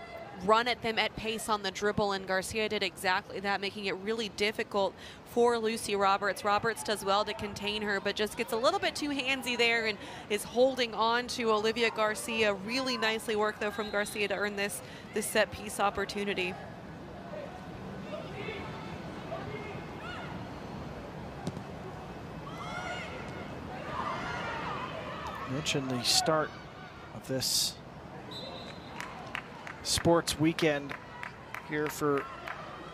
run at them at pace on the dribble, and Garcia did exactly that, making it really difficult for Lucy Roberts. Roberts does well to contain her, but just gets a little bit too handsy there and is holding on to Olivia Garcia. Really nicely worked, though, from Garcia to earn this, this set piece opportunity. mentioned the start of this sports weekend here for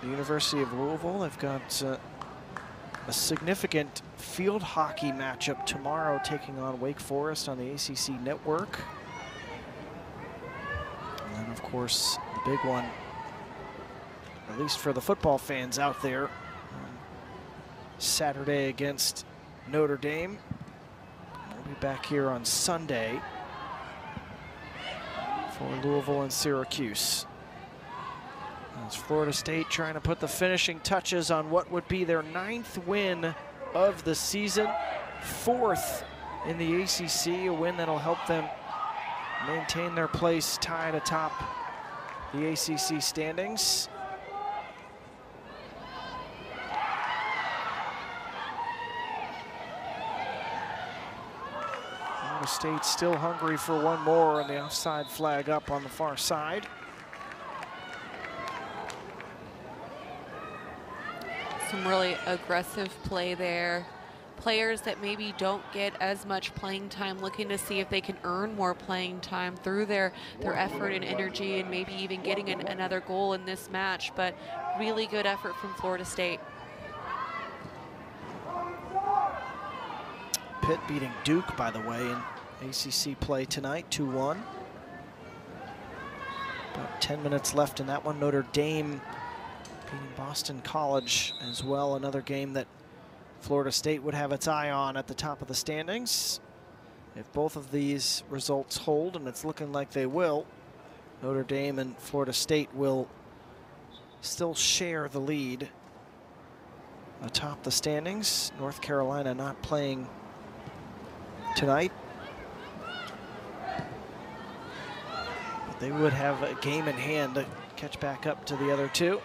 the University of Louisville. They've got uh, a significant field hockey matchup tomorrow taking on Wake Forest on the ACC network. And then, of course, the big one, at least for the football fans out there, um, Saturday against Notre Dame. We'll be back here on Sunday for Louisville and Syracuse. As Florida State trying to put the finishing touches on what would be their ninth win of the season, fourth in the ACC, a win that'll help them maintain their place tied atop the ACC standings. State still hungry for one more and the offside flag up on the far side. Some really aggressive play there. Players that maybe don't get as much playing time looking to see if they can earn more playing time through their, their effort and energy and maybe even getting an, another goal in this match. But really good effort from Florida State. Pitt beating Duke, by the way, in ACC play tonight, 2-1. About 10 minutes left in that one. Notre Dame beating Boston College as well. Another game that Florida State would have its eye on at the top of the standings. If both of these results hold, and it's looking like they will, Notre Dame and Florida State will still share the lead atop the standings. North Carolina not playing tonight. But they would have a game in hand to catch back up to the other two.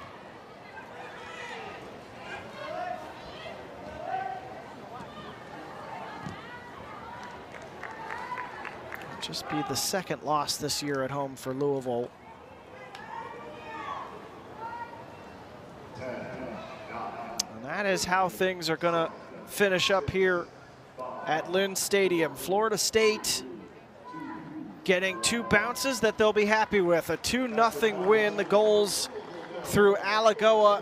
Just be the second loss this year at home for Louisville. And that is how things are going to finish up here at Lynn Stadium. Florida State getting two bounces that they'll be happy with. A 2-0 win. The goals through Alagoa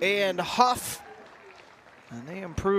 and Huff. And they improve.